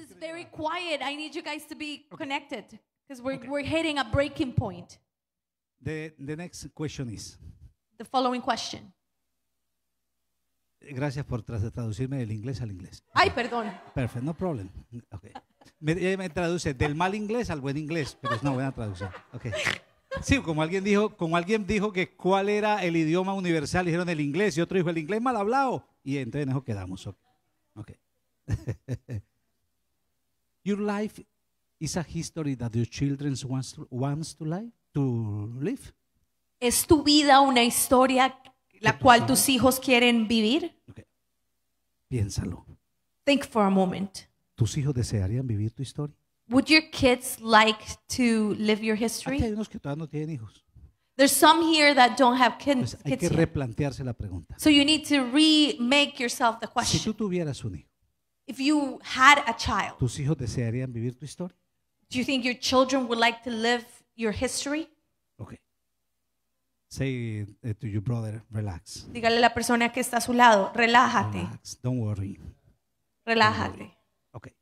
is very quiet. I need you guys to be connected because we're, we're hitting a breaking point. The, the next question is, The following question. gracias por tra- traducirme del inglés al inglés. Ay, perdón. Perfecto, no problem. Okay. Me, ella me traduce del mal inglés al buen inglés, pero es una buena traducción. Okay. Sí, como alguien dijo, como alguien dijo que cuál era el idioma universal, dijeron el inglés y otro dijo el inglés mal hablado y entonces en eso quedamos. Ok. Okay. your life is a history that your children wants to, wants to live, to live. ¿Es tu vida una historia la cual tus hijos quieren vivir? Okay. Piénsalo. Think for a moment. ¿Tus hijos desearían vivir tu historia? Would your kids like to live your Aquí history? hay unos que todavía no tienen hijos. There's some here that don't have kids, Pues hay que replantearse la pregunta. So you need to remake yourself the Si question. tú tuvieras un hijo, If you had a child, ¿tus hijos desearían vivir tu historia? do you think your children would like to live your history? Ok. Say to your brother, relax. Dígale a la persona que está a su lado, relájate, Relax. Don't worry. relájate. Okay.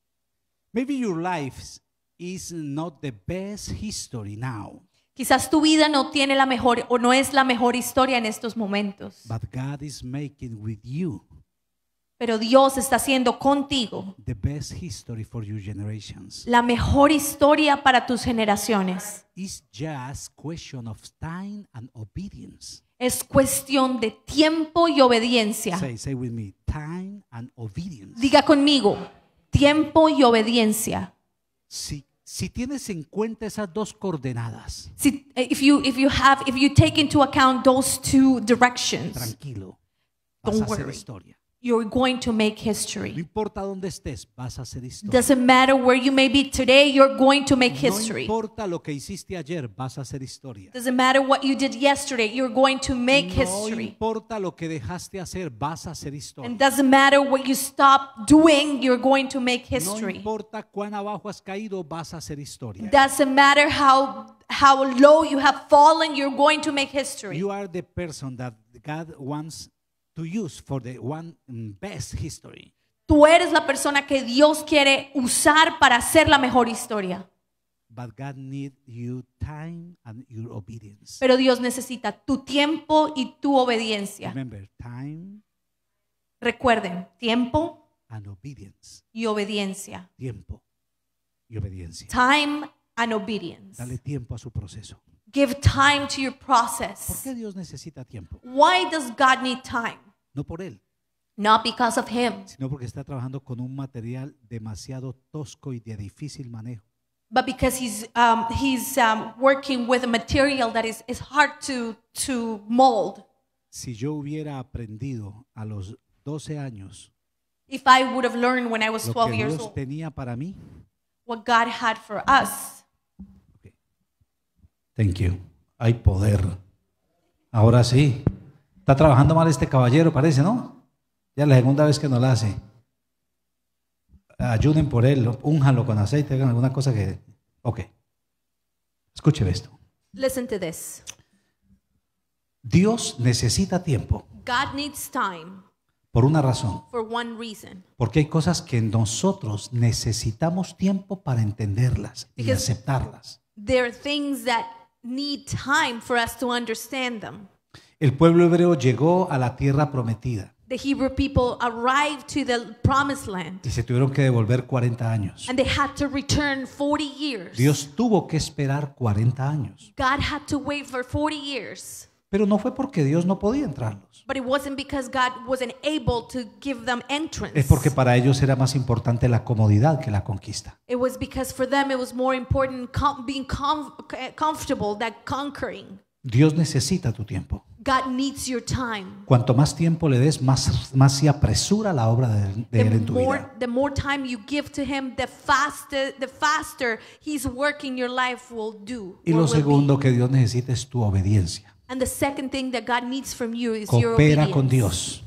Maybe your life is not the best history now, Quizás tu vida no tiene la mejor o no es la mejor historia en estos momentos, but God is making with you pero Dios está haciendo contigo the best history for your generations. la mejor historia para tus generaciones. It's just question of time and obedience. Es cuestión de tiempo y obediencia. Say, say with me, time and obedience. Diga conmigo, tiempo y obediencia. Si, si tienes en cuenta esas dos coordenadas, Si, if you if you have if you take into account those two directions, tranquilo, vas Don't a hacer worry. historia. You're going to make No history. importa dónde estés, vas a hacer historia. Doesn't matter where you may be today, you're going to make No history. importa lo que hiciste ayer, vas a hacer historia. Doesn't matter what you did yesterday, you're going to make No history. importa lo que dejaste hacer, vas a hacer historia. And doesn't matter what you stop doing, you're going to make No history. importa cuán abajo has caído, vas a hacer historia. Doesn't matter how how low you have fallen, you're going to make history. You are the person that God wants to use for the one best history. Tú eres la persona que Dios quiere usar para hacer la mejor historia. But God needs you time and your obedience. Pero Dios necesita tu tiempo y tu obediencia. Remember, time Recuerden, tiempo and obedience. y obediencia. Tiempo y obediencia. Time and obedience. Dale tiempo a su proceso. Give time to your ¿Por process. qué Dios necesita tiempo? Why does God need time? No por Él, Not because of Him, sino porque está trabajando con un material demasiado tosco y de difícil manejo. but because He's um, He's um, working with a material that is, is hard to to mold. Si yo hubiera aprendido a los 12 años If I would have learned when I was lo 12 que years Dios old tenía para mí, what God had for us, Thank you. Hay poder. Ahora sí. Está trabajando mal este caballero, parece, ¿no? Ya la segunda vez que no la hace. Ayuden por él, únjalo con aceite, hagan alguna cosa que. Ok. Escuche esto. listen to this. Dios necesita tiempo God needs time por una razón. for one reason. Porque hay cosas que nosotros necesitamos tiempo para entenderlas y Because- aceptarlas. There are things that need time for us to understand them. El pueblo hebreo llegó a la tierra prometida The Hebrew people arrived to the promised land y se tuvieron que devolver 40 años. and they had to return 40 years. Dios tuvo que esperar 40 años. God had to wait for 40 years. Pero no fue porque Dios no podía entrarlos. But it wasn't because God wasn't able to give them entrance. Es porque para ellos era más importante la comodidad que la conquista. It was because for them it was more important being com- comfortable than conquering. Dios necesita tu tiempo. God needs your time. Cuanto más tiempo le des, más, más se apresura la obra de, de The Él en tu more, vida. the more time you give to Him, the faster, the faster He's working your life will do. Y lo segundo que Dios necesita es tu obediencia. And the second thing that God needs from you is your Coopera obedience. con Dios.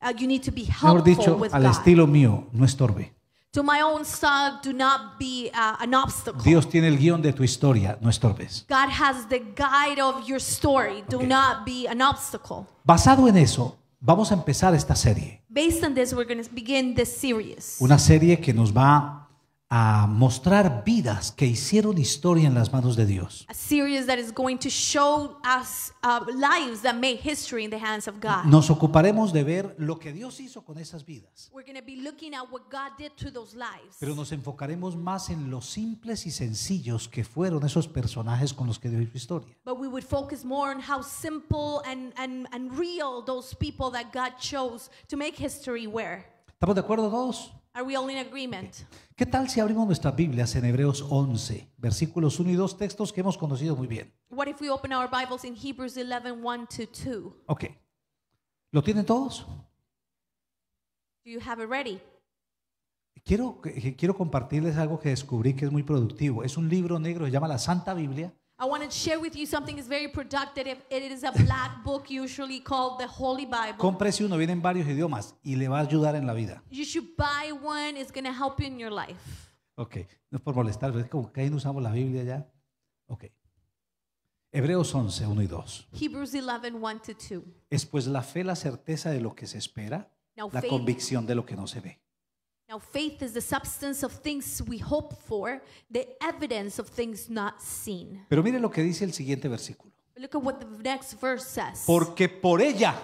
Uh, you need to be Mejor helpful dicho, with al God. estilo mío, no estorbe. To my own style, do not be uh, an obstacle. Dios tiene el guion de tu historia, no estorbes. God has the guide of your story. Do Okay. not be an obstacle. Basado en eso, vamos a empezar esta serie. Based on this, we're going to begin this series. Una serie que nos va a mostrar vidas que hicieron historia en las manos de Dios. A series that is going to show us lives that made history in the hands of God. Nos ocuparemos de ver lo que Dios hizo con esas vidas, We're going to be looking at what God did to those lives. pero nos enfocaremos más en los simples y sencillos que fueron esos personajes con los que Dios hizo historia. But we would focus more on how simple and, and, and real those people that God chose to make history were. ¿Estamos de acuerdo todos? Are we all in agreement? ¿Qué tal si abrimos nuestras Biblias en Hebreos 11, versículos 1 y 2, textos que hemos conocido muy bien? What if we open our Bibles in Hebrews 11 1 to 2? Ok. ¿Lo tienen todos? Do you have it ready? Quiero, que- quiero compartirles algo que descubrí que es muy productivo. Es un libro negro, se llama La Santa Biblia. I want to share with you something that's very productive. It is a black book, usually called the Holy Bible. Cómprese uno, viene en varios idiomas y le va a ayudar en la vida. You should buy one. It's going to help you in your life. Ok, no es por molestar, pero es como que ahí no usamos la Biblia ya. Ok. Hebreos 11, 1 y 2. Hebrews 11 1 to 2. Es pues la fe la certeza de lo que se espera, Now la faith, convicción de lo que no se ve. Now faith is the substance of things we hope for, the evidence of things not seen. Pero mire lo que dice el siguiente versículo. But look at what the next verse says. Porque por ella,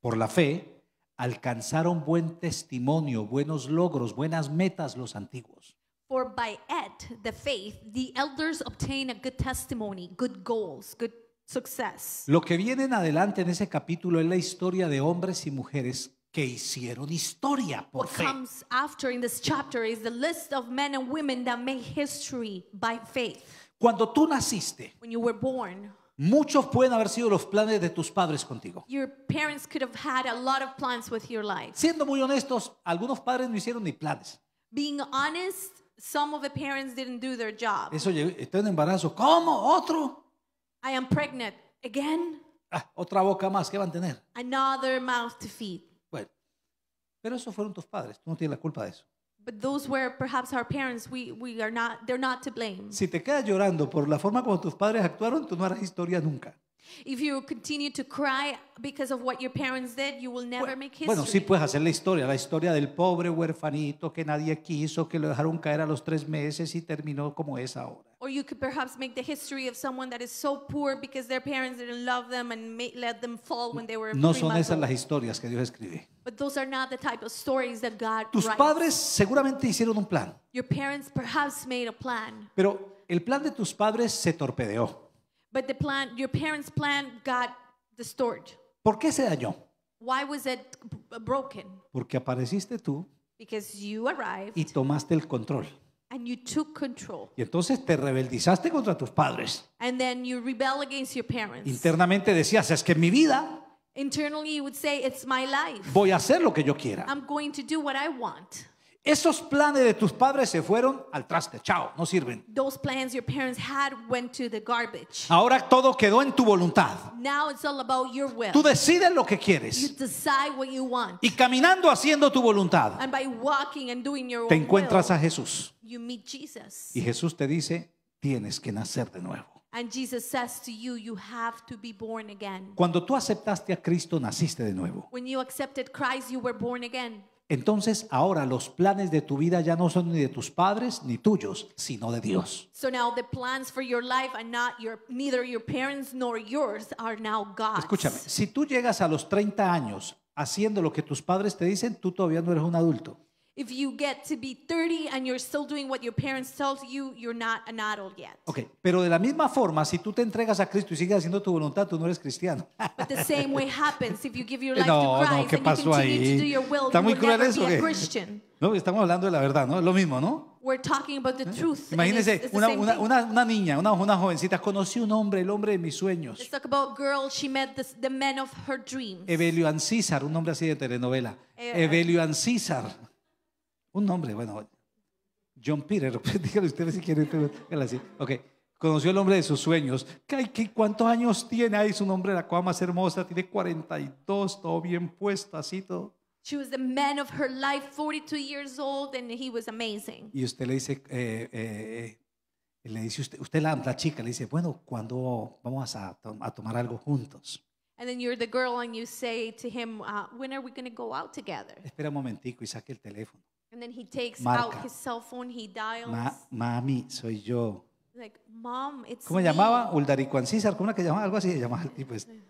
por la fe, alcanzaron buen testimonio, buenos logros, buenas metas los antiguos. For by it, the faith, the elders obtain a good testimony, good goals, good success. Lo que viene en adelante en ese capítulo es la historia de hombres y mujeres que hicieron historia por What fe. comes after in this chapter is the list of men and women that made history by faith. Cuando tú naciste, When you were born, muchos pueden haber sido los planes de tus padres contigo. your parents could have had a lot of plans with your life. Siendo muy honestos, algunos padres no hicieron ni planes. Being honest, some of the parents didn't do their job. Eso llegó, estoy en embarazo. ¿Cómo? ¿Otro? I am pregnant. Again, Ah, otra boca más, ¿qué van a tener? another mouth to feed. Pero esos fueron tus padres. Tú no tienes la culpa de eso. But those were perhaps our parents. We, we are not, they're not to blame. Si te quedas llorando por la forma como tus padres actuaron, tú no harás historia nunca. If you continue to cry because of what your parents did, you will never make history. Bueno, sí puedes hacer la historia, la historia del pobre huerfanito que nadie quiso, que lo dejaron caer a los tres meses y terminó como es ahora. Or you could perhaps make the history of someone that is so poor because their parents didn't love them and let them fall when they were No son esas old. las historias que Dios escribe. But those are not the type of stories that God Tus writes. padres seguramente hicieron un plan, Your parents perhaps made a plan, pero el plan de tus padres se torpedeó. But the plan, your parents' plan got distorted. ¿Por qué se dañó? Why was it broken? Porque apareciste tú Because you arrived y tomaste el control. and you took control. Y entonces te rebeldizaste contra tus padres. And then you rebel against your parents. Internamente decías, es que en mi vida Internally, you would say, It's my life. voy a hacer lo que yo quiera. I'm going to do what I want. Esos planes de tus padres se fueron al traste. Chao, no sirven. Those plans your parents had went to the garbage. Ahora todo quedó en tu voluntad. Now it's all about your will. Tú decides lo que You quieres. decide what you want. Y caminando haciendo tu voluntad, And by walking and doing your te encuentras a will, Jesús. you meet Jesus. Y Jesús te dice, tienes que nacer de nuevo. And Jesus says to you, you have to be born again. Cuando tú aceptaste a Cristo, naciste de nuevo. When you accepted Christ, you were born again. Entonces ahora los planes de tu vida ya no son ni de tus padres ni tuyos, sino de Dios. So now the plans for your life are not your neither your parents nor yours are now God's. Escúchame, si tú llegas a los 30 años haciendo lo que tus padres te dicen, tú todavía no eres un adulto. If you get to be 30 and you're still doing what your parents told you, you're not an adult yet. Pero de la misma forma, si tú te entregas a Cristo y sigues haciendo tu voluntad, tú no eres cristiano. But the same way happens if you give your life No, to no, Christ ¿qué and you continue ahí? to do your will, ¿Está you muy will cruel never eso be a qué? Christian. No, estamos hablando de la verdad, ¿no? Es lo mismo, ¿no? We're talking about the truth. and it's- Imagínense, it's the una, same una, thing. una, una niña, una, una jovencita, conocí un hombre, el hombre de mis sueños. Let's talk about girl. She met this, the men of her dreams. Evelio Ancísar, un nombre así de telenovela. Eh, Evelio Ancísar. Un nombre, bueno. John Peter, dígale usted si quiere. dígale así. Ok. Conoció el hombre de sus sueños. ¿Qué, qué, cuántos años tiene? Ay, su nombre, la cosa más hermosa. Tiene 42, todo bien puesto, así todo. She was the man of her life, 42 years old, and he was amazing. Y usted le dice, eh, eh, eh, le dice usted, usted la, la chica le dice, bueno, ¿cuándo vamos a, a tomar algo juntos? And then you're the girl, and you say to him, uh, "When are we going to go out together?" Espera un momentico y saque el teléfono. And then he takes Marca. out his cell phone, he dials. Ma- mami, soy yo. like, Mom, it's ¿Cómo me." llamaba? Uldaricuan César, ¿cómo era que llamaba? Algo así se llamaba tipo este.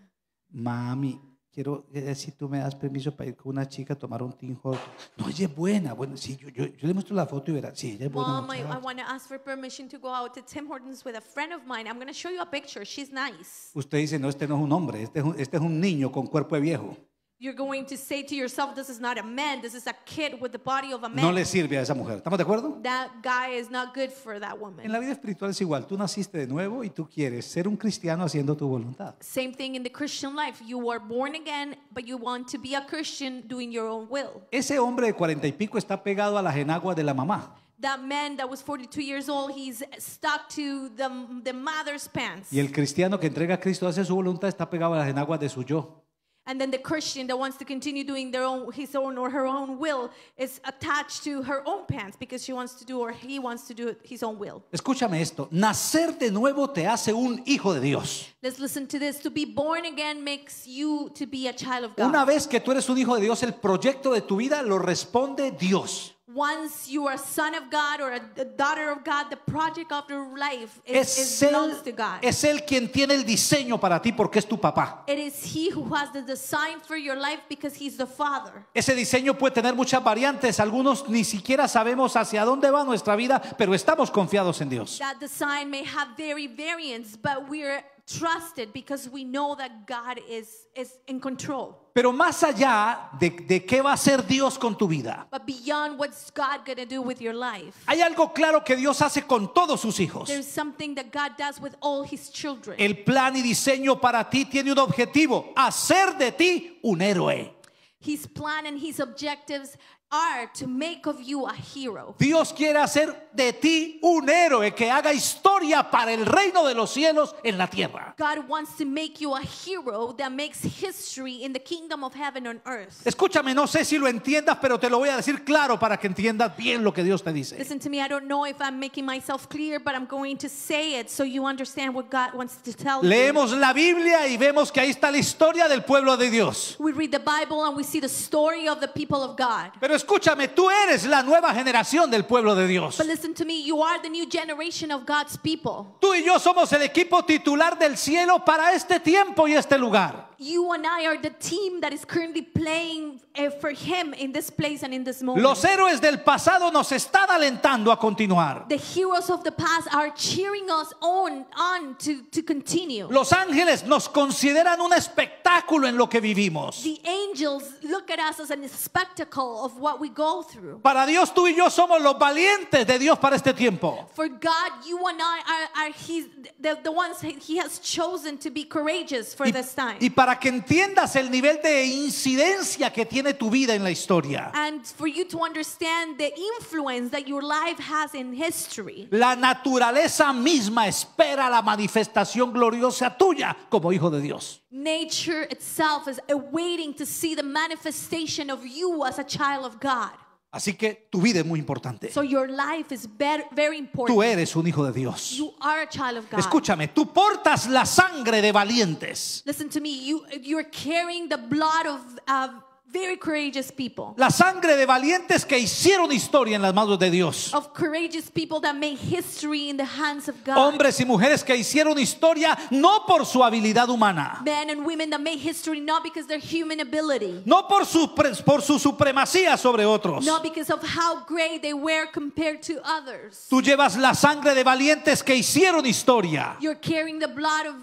Mami, quiero ver si tú me das permiso para ir con una chica a tomar un Tim Hortons. No, ella es buena. Bueno, sí, yo, yo, yo le muestro la foto y verá. Sí, ella es buena. Mom, I, muchacha. I want to ask for permission to go out to Tim Hortons with a friend of mine. I'm going to show you a picture. She's nice. Usted dice, no, este no es un hombre, este es un, este es un niño con cuerpo de viejo. You're going to say to yourself, this is not a man, this is a kid with the body of a man. No le sirve a esa mujer. ¿Estamos de acuerdo? that guy is not good for that En woman. la vida espiritual es igual. Tú naciste de nuevo y tú quieres ser un cristiano haciendo tu voluntad. Same thing in the Christian life. You were born again, but you want to be a Christian doing your own will. Ese hombre de cuarenta y pico está pegado a las enaguas de la mamá. That man that was 42 years old, he's stuck to the, the mother's pants. Y el cristiano que entrega a Cristo hace su voluntad está pegado a las enaguas de su yo. And then the Christian that wants to continue doing their own, his own or her own will is attached to her own pants because she wants to do or he wants to do his own will. Escúchame esto. Nacer de nuevo te hace un hijo de Dios. Let's listen to this. To be born again makes you to be a child of God. Una vez que tú eres un hijo de Dios, el proyecto de tu vida lo responde Dios. Once you are a son of God or a, daughter of God, the project of your life is, is Es él, belongs to God. es él quien tiene el diseño para ti porque es tu papá. it is He who has the design for your life because He's the Father. Ese diseño puede tener muchas variantes. Algunos ni siquiera sabemos hacia dónde va nuestra vida, pero estamos confiados en Dios. That design may have very variants, but we're trusted because we know that God is, is in control. Pero más allá de, de qué va a hacer Dios con tu vida, But beyond what's God gonna do with your life, hay algo claro que Dios hace con todos sus hijos. there's something that God does with all His children. El plan y diseño para ti tiene un objetivo, hacer de ti un héroe. His plan and His objectives are to make of you a hero. Dios quiere hacer de ti un héroe que haga historia para el reino de los cielos en la tierra. God wants to make you a hero that makes history in the kingdom of heaven on earth. Escúchame, no sé si lo entiendas, pero te lo voy a decir claro para que entiendas bien lo que Dios te dice. Listen to me, I don't know if I'm making myself clear, but I'm going to say it so you understand what God wants to tell you. Leemos la Biblia y vemos que ahí está la historia del pueblo de Dios. We read the Bible and we see the story of the people of God. Pero escúchame, tú eres la nueva generación del pueblo de Dios. But listen to me, you are the new generation of God's people. Tú y yo somos el equipo titular del cielo para este tiempo y este lugar. You and I are the team that is currently playing uh, for Him in this place and in this moment. Los héroes del pasado nos están alentando a continuar. the heroes of the past are cheering us on, on to, to continue. Los ángeles nos consideran un espectáculo en lo que vivimos. The angels look at us as a spectacle of what we go through. Para Dios tú y yo somos los valientes de Dios para este tiempo. For God, you and I are, are he's, the, the ones He has chosen to be courageous for Y, this time. y para que entiendas el nivel de incidencia que tiene tu vida en la historia. and for you to understand the influence that your life has in history. La naturaleza misma espera la manifestación gloriosa tuya como hijo de Dios. Nature itself is awaiting to see the manifestation of you as a child of God. Así que tu vida es muy importante. So your life is ver- very important. Tú eres un hijo de Dios. You are a child of God. Escúchame, tú portas la sangre de valientes. Listen to me. You you're carrying the blood of very courageous people. La sangre de valientes que hicieron historia en las manos de Dios. Of courageous people that made history in the hands of God. Hombres y mujeres que hicieron historia no por su habilidad humana, Men and women that made history not because their human ability, no por su, por su supremacía sobre otros. not because of how great they were compared to others. Tú llevas la sangre de valientes que hicieron historia, You're carrying the blood of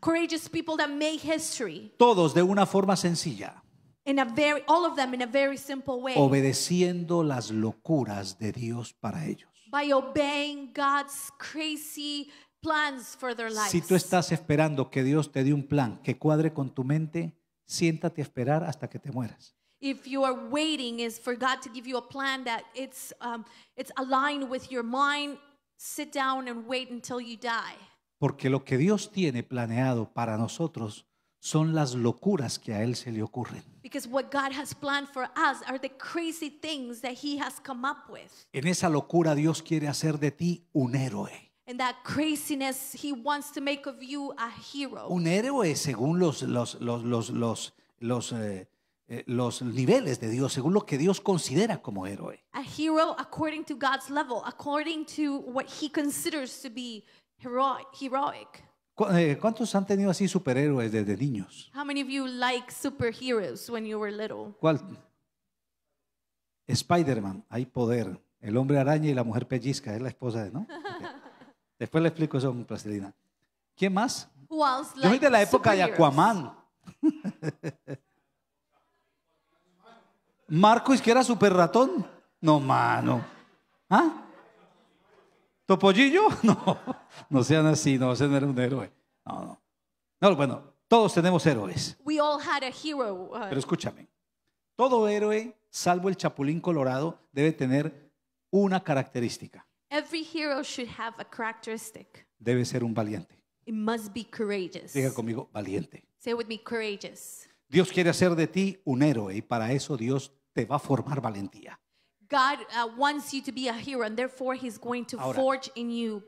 courageous people that made history todos de una forma sencilla, in a very all of them in a very simple way obedeciendo las locuras de Dios para ellos. by obeying God's crazy plans for their lives. Si tú estás esperando que Dios te dé un plan que cuadre con tu mente, siéntate a esperar hasta que te mueras. if you are waiting is for God to give you a plan that it's um, it's aligned with your mind, sit down and wait until you die. Porque lo que Dios tiene planeado para nosotros son las locuras que a Él se le ocurren. Because what God has planned for us are the crazy things that He has come up with. En esa locura Dios quiere hacer de ti un héroe. And that craziness, He wants to make of you a hero. Un héroe según los, los, los, los, los, los, eh, eh, los niveles de Dios, según lo que Dios considera como héroe. A hero according to God's level, according to what he considers to be heroic. heroic. ¿Cu- eh, ¿Cuántos han tenido así superhéroes desde niños? How many of you like superheroes when you were little? ¿Cuál? Spider-Man, hay poder. El hombre araña y la mujer pellizca, es la esposa de, ¿no? Después le explico eso con plastilina. ¿Quién más? Who else Yo soy de la época de? Aquaman. Marcos, que era super ratón. No, mano. ¿Ah? ¿Topollillo? No, no sean así, no, ese no era un héroe. No, no. No, bueno, todos tenemos héroes. We all had a hero. uh, Pero escúchame, todo héroe, salvo el Chapulín Colorado, debe tener una característica. every hero should have a characteristic. Debe ser un valiente. It must be courageous. Diga conmigo, valiente. Say with me, courageous. Dios quiere hacer de ti un héroe y para eso Dios te va a formar valentía. God uh, wants you to be a hero, and therefore He's going to Ahora. forge in you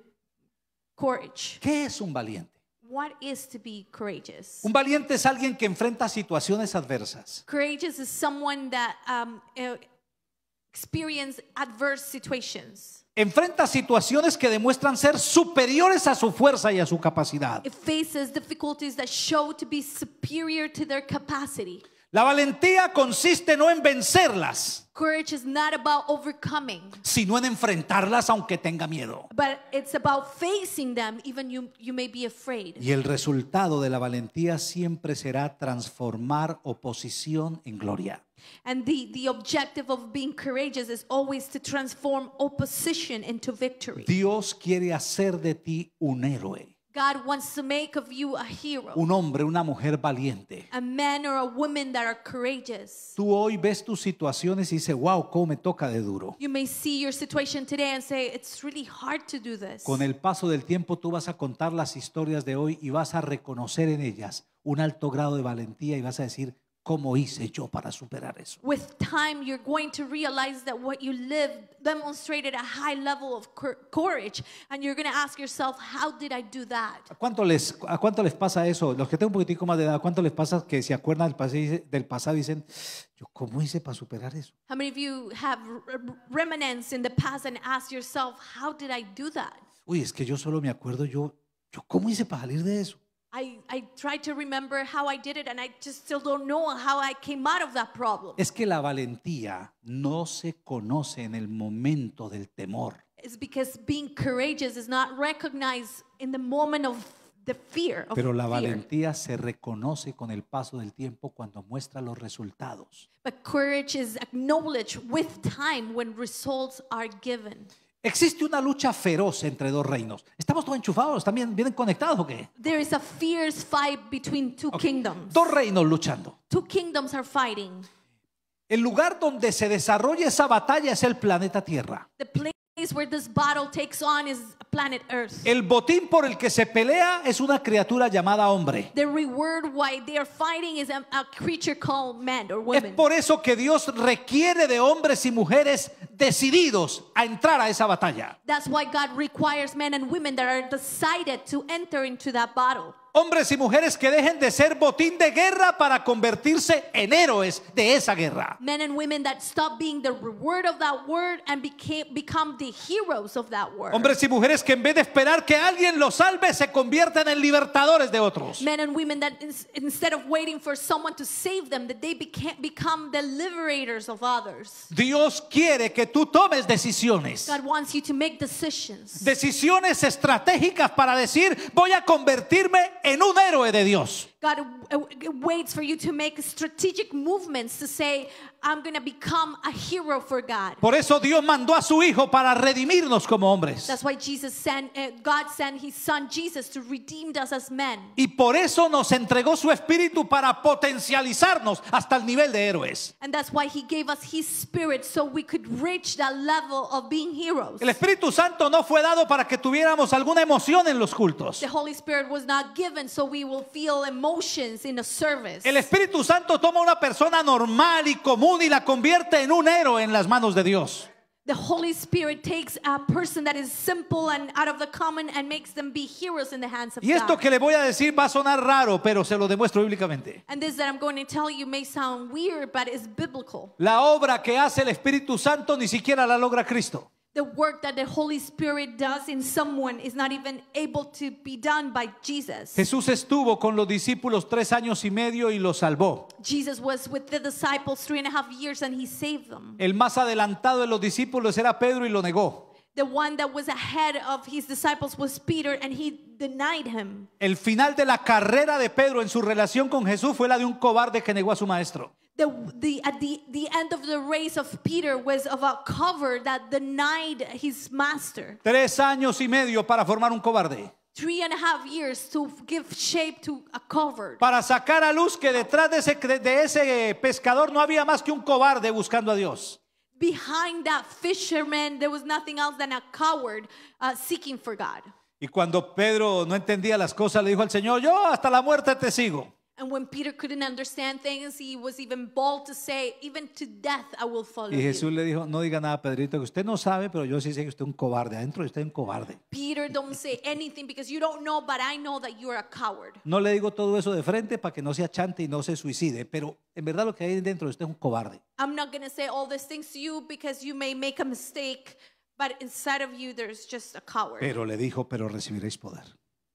courage. ¿Qué es un valiente? What is to be courageous? Un valiente es alguien que enfrenta situaciones adversas. Courageous is someone that um, experience adverse situations. Enfrenta situaciones que demuestran ser superiores a su fuerza y a su capacidad. It faces difficulties that show to be superior to their capacity. La valentía consiste no en vencerlas, Courage is not about overcoming, sino en enfrentarlas aunque tenga miedo. but it's about facing them, even you, you may be afraid. Y el resultado de la valentía siempre será transformar oposición en gloria. And the, the objective of being courageous is always to transform opposition into victory. Dios quiere hacer de ti un héroe, God wants to make of you a hero, un hombre, una mujer valiente. a man or a woman that are courageous. Tú hoy ves tus situaciones y dices, wow, cómo me toca de duro. You may see your situation today and say, it's really hard to do this. Con el paso del tiempo tú vas a contar las historias de hoy y vas a reconocer en ellas un alto grado de valentía y vas a decir, ¿cómo hice yo para superar eso? With time, you're going to realize that what you lived demonstrated a high level of cour- courage, and you're going to ask yourself, how did I do that? ¿A cuánto, les, ¿A cuánto les pasa eso? Los que tengo un poquitico más de edad, ¿a cuánto les pasa que se acuerdan del pasado, del pasado y dicen, yo cómo hice para superar eso? How many of you have remnants in the past and ask yourself, how did I do that? Uy, es que yo solo me acuerdo yo, yo cómo hice para salir de eso. I, I tried to remember how I did it, and I just still don't know how I came out of that problem. Es que la valentía no se conoce en el momento del temor. It's because being courageous is not recognized in the moment of the fear. Of Pero la fear. valentía se reconoce con el paso del tiempo cuando muestra los resultados. But courage is acknowledged with time when results are given. Existe una lucha feroz entre dos reinos. ¿Estamos todos enchufados? ¿También vienen conectados o qué? There is a fierce fight between two kingdoms. Dos reinos luchando. Two kingdoms are fighting. El lugar donde se desarrolla esa batalla es el planeta Tierra. The place where this battle takes on is planet Earth. El botín por el que se pelea es una criatura llamada hombre. The reward why they are fighting is a, a creature called man or Es woman. por eso que Dios requiere de hombres y mujeres decididos a entrar a esa batalla. That's why God requires men and women that are decided to enter into that battle. Hombres y mujeres que dejen de ser botín de guerra para convertirse en héroes de esa guerra. Men and women that stop being the reward of that word and became, become the heroes of that word. Hombres y mujeres que en vez de esperar que alguien los salve, se convierten en libertadores de otros. Men and women that ins- instead of waiting for someone to save them, that they beca- become the liberators of others. Dios quiere que tú tomes decisiones. God wants you to make decisions. Decisiones estratégicas para decir, voy a convertirme en un héroe de Dios. God uh, uh, waits for you to make strategic movements to say, I'm going to become a hero for God. Por eso Dios mandó a su Hijo para redimirnos como hombres. That's why Jesus sent, uh, God sent his son Jesus to redeem us as men. Y por eso nos entregó su Espíritu para potencializarnos hasta el nivel de héroes. And that's why he gave us his spirit so we could reach that level of being heroes. El Espíritu Santo no fue dado para que tuviéramos alguna emoción en los cultos. The Holy Spirit was not given so we will feel emotions in a service. El Espíritu Santo toma una persona normal y común y la convierte en un héroe en las manos de Dios. The Holy Spirit takes a person that is simple and out of the common and makes them be heroes in the hands of Y esto God. que le voy a decir va a sonar raro, pero se lo demuestro bíblicamente. And this that I'm going to tell you may sound weird, but it's biblical. La obra que hace el Espíritu Santo ni siquiera la logra Cristo. The work that the Holy Spirit does in someone is not even able to be done by Jesus. Jesús estuvo con los discípulos tres años y medio y los salvó. Jesus was with the disciples three and a half years and he saved them. El más adelantado de los discípulos era Pedro y lo negó. The one that was ahead of his disciples was Peter and he denied him. El final de la carrera de Pedro en su relación con Jesús fue la de un cobarde que negó a su maestro. The, the, at the, the end of the race of Peter was of a cover that denied his master. Tres años y medio para formar un cobarde. Three and a half years to give shape to a cover. Para sacar a luz que detrás de ese, de ese pescador no había más que un cobarde buscando a Dios. Behind that fisherman, there was nothing else than a coward uh, seeking for God. Y cuando Pedro no entendía las cosas, le dijo al Señor, yo hasta la muerte te sigo. And when Peter couldn't understand things, he was even bold to say, Even to death I will follow Y Jesús you. le dijo, no diga nada, Pedrito, que usted no sabe, pero yo sí sé que usted es un cobarde. Adentro de usted es un cobarde. Peter, don't say anything because you don't know, but I know that you're a coward. No le digo todo eso de frente para que no se achante y no se suicide, pero en verdad lo que hay dentro de usted es un cobarde. I'm not going to say all these things to you because you may make a mistake, but inside of you, there's just a coward. Pero le dijo, pero recibiréis poder.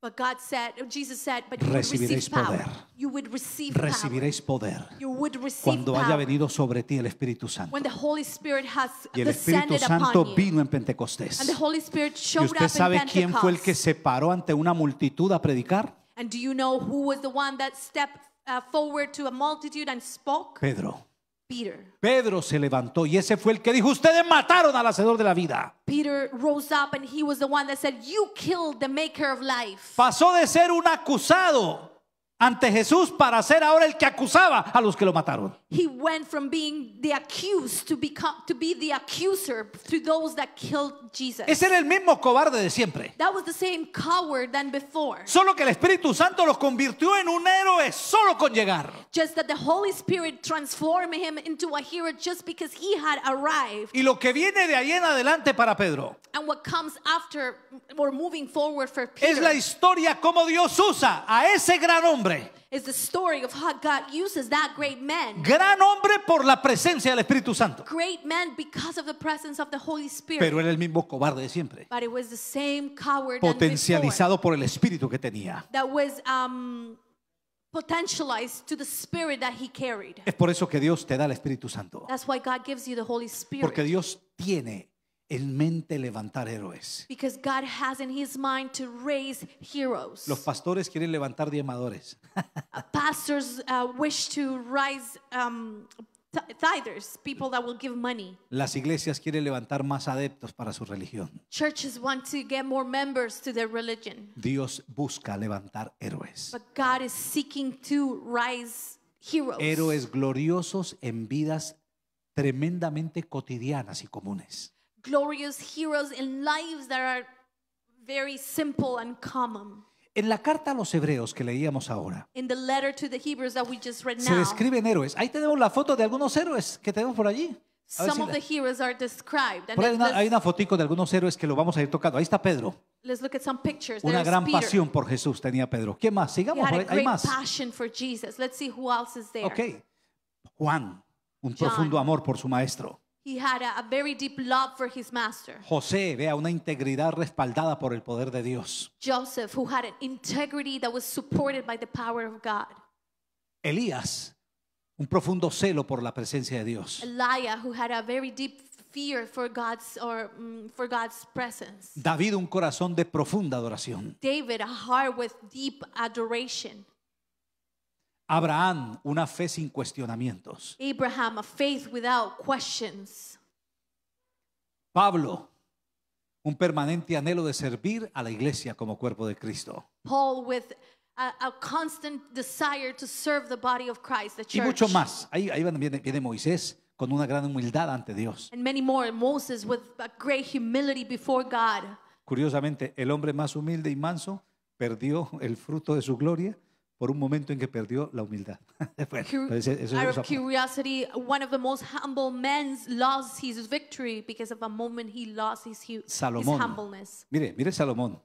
But God said, Jesus said, but you would Recibiréis receive power. poder. You would receive Recibiréis poder power. You would receive cuando haya venido sobre ti el Espíritu Santo. When the Holy Spirit has Y el Espíritu descended Santo upon you. vino en Pentecostés. And the Holy Spirit ¿Y showed usted up sabe in quién fue el que se paró ante una multitud a predicar? And do you know who was the one that stepped uh, forward to a multitude and spoke? Pedro. Peter. Pedro se levantó y ese fue el que dijo, ustedes mataron al hacedor de la vida. Peter rose up and he was the one that said, You killed the maker of life. Pasó de ser un acusado ante Jesús para ser ahora el que acusaba a los que lo mataron. He went from being the accused to become to be the accuser to those that killed Jesus. Ese era el mismo cobarde de siempre. That was the same coward than before. Solo que el Espíritu Santo lo convirtió en un héroe solo con llegar. Just that the Holy Spirit transformed him into a hero just because he had arrived. Y lo que viene de ahí en adelante para Pedro And what comes after or moving forward for es la Peter historia cómo Dios usa a ese gran hombre. Is the story of how God uses that great man. Gran hombre por la presencia del Espíritu Santo. Great man because of the presence of the Holy Spirit. Pero era el mismo cobarde de siempre. but it was the same coward. Potencializado por el Espíritu que tenía. that was um, potentialized to the spirit that he carried. Es por eso que Dios te da el Espíritu Santo. That's why God gives you the Holy Spirit. Porque Dios tiene en mente levantar héroes. because God has in his mind to raise heroes. Los pastores quieren levantar diezmadores. Uh, Pastors uh, wish to rise um, th- tithers, people that will give money. Las iglesias quieren levantar más adeptos para su religión. Churches want to get more members to their religion. Dios busca levantar héroes. But God is seeking to rise heroes. Héroes gloriosos en vidas tremendamente cotidianas y comunes. Glorious heroes in lives that are very simple and common. En la carta a los hebreos que leíamos ahora, In the letter to the Hebrews that we just read se now, describen héroes. Ahí tenemos la foto de algunos héroes que tenemos por allí. A ver some si of la- the heroes are described. And por ahí hay una, hay let's, una fotico de algunos héroes que lo vamos a ir tocando. Ahí está Pedro. let's look at some pictures. Una There's gran Peter. pasión por Jesús tenía Pedro. ¿Quién más? He Sigamos, had por a ahí. hay great más. passion for Jesus. Let's see who else is there. Ok. Juan, un profundo amor por su maestro. He had a, a very deep love for his master. José, vea, una integridad respaldada por el poder de Dios. Joseph, who had an integrity that was supported by the power of God. Elías, un profundo celo por la presencia de Dios. Elijah, who had a very deep fear for God's or mm, for God's presence. David, un corazón de profunda adoración. David, a heart with deep adoration. Abraham, una fe sin cuestionamientos. Abraham, a faith without questions. Pablo, un permanente anhelo de servir a la iglesia como cuerpo de Cristo. Paul, with a, a constant desire to serve the body of Christ, the Y church. mucho más. Ahí, ahí viene, viene Moisés con una gran humildad ante Dios. And many more. Moses, with a great humility before God. Curiosamente, el hombre más humilde y manso perdió el fruto de su gloria por un momento en que perdió la humildad. Bueno, ese- eso- out of curiosity, one of the most humble men lost his victory because of a moment he lost his, his Salomón. humbleness. Mire, mire Salomón,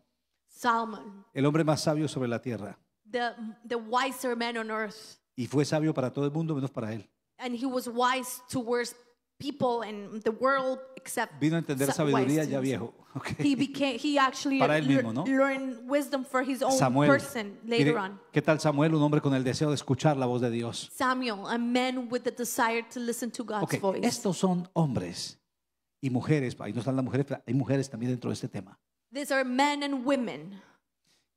Solomon, el hombre más sabio sobre la tierra. the, the wiser man on earth. Y fue sabio para todo el mundo menos para él. And he was wise towards people and the world except Vino a entender sa- sabiduría ya viejo. ok. He became he actually Para él mismo, ¿no? learned wisdom for his own Samuel. person later on. ¿Qué tal Samuel? Un hombre con el deseo de escuchar la voz de Dios. Samuel, a man with the desire to listen to God's Ok, voice. estos son hombres y mujeres. Ahí no están las mujeres, pero hay mujeres también dentro de este tema. These are men and women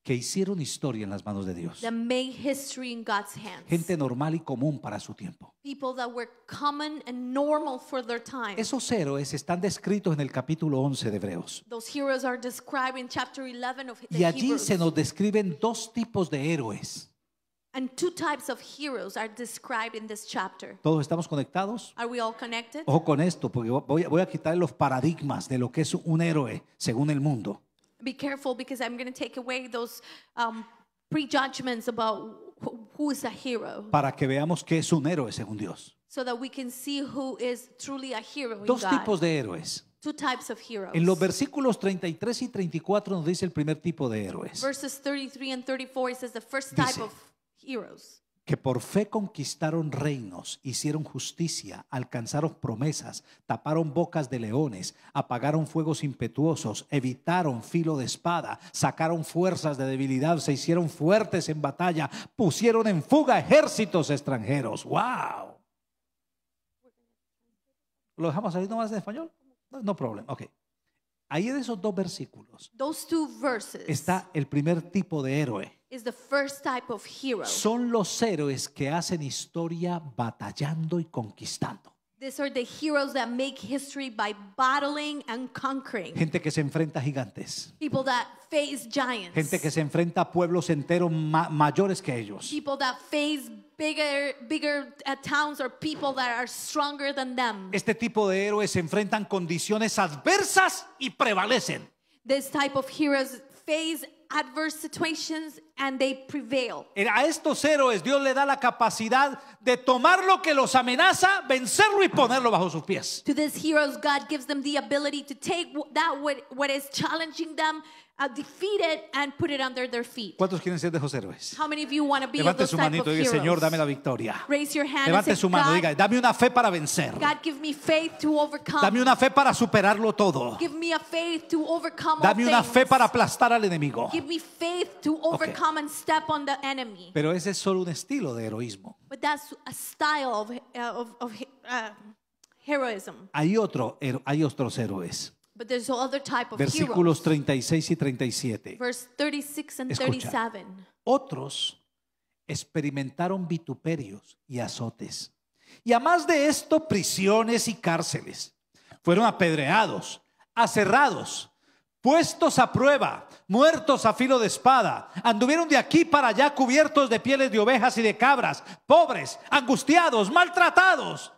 Que hicieron historia en las manos de Dios. that made history in God's hands. Gente normal y común para su tiempo. People that were common and normal for their time. Esos héroes están descritos en el capítulo 11 de Hebreos. Those heroes are described in chapter 11 of the Y allí Hebrews. se nos describen dos tipos de héroes. And two types of heroes are described in this chapter. ¿Todos estamos conectados? Are we all connected? Ojo con esto, porque voy, voy a quitar los paradigmas de lo que es un héroe según el mundo. Be careful because I'm going to take away those um, prejudgments about who is a hero para que veamos qué es un héroe según Dios. so that we can see who is truly a hero in Dos God. tipos de héroes. Two types of heroes. En los versículos 33 y 34 nos dice el primer tipo de héroes, Verses 33 and 34 it says the first type Dice, of heroes. Que por fe conquistaron reinos, hicieron justicia, alcanzaron promesas, taparon bocas de leones, apagaron fuegos impetuosos, evitaron filo de espada, sacaron fuerzas de debilidad, se hicieron fuertes en batalla, pusieron en fuga ejércitos extranjeros. ¡Wow! ¿Lo dejamos ahí nomás en español? No, no problema. Ok. Ahí en esos dos versículos Those two verses está el primer tipo de héroe. Is the first type of hero. Son los héroes que hacen historia batallando y conquistando. These are the heroes that make history by battling and conquering. Gente que se enfrenta a gigantes. People that face giants. Gente que se enfrenta a pueblos enteros ma- mayores que ellos. people that face bigger bigger uh, towns or people that are stronger than them. Este tipo de héroes se enfrentan condiciones adversas y prevalecen. This type of heroes face adverse situations and they prevail. A estos héroes Dios le da la capacidad de tomar lo que los amenaza, vencerlo y ponerlo bajo sus pies. To these heroes, God gives them the ability to take that what, what is challenging them, uh, defeat it, and put it under their feet. ¿Cuántos quieren ser de esos héroes? How many of you want to be Levante su manito y diga? Señor, dame la victoria. Raise your hand Levante and say, su mano y God, diga, dame una fe para vencer. God, give me faith to overcome. Dame una fe para superarlo todo. Give me a faith to overcome all Dame una fe para aplastar al enemigo. Give me faith to overcome and step on the enemy. Pero ese es solo un estilo de heroísmo. But that's a style of, uh, of, of uh, heroism. Hay otro, hay otros héroes. But there's other type of Versículos heroes. 36 y 37. Verse 36 and Escucha. 37. Otros experimentaron vituperios y azotes. Y además de esto, prisiones y cárceles. Fueron apedreados, aserrados, puestos a prueba, muertos a filo de espada. Anduvieron de aquí para allá cubiertos de pieles de ovejas y de cabras, pobres, angustiados, maltratados.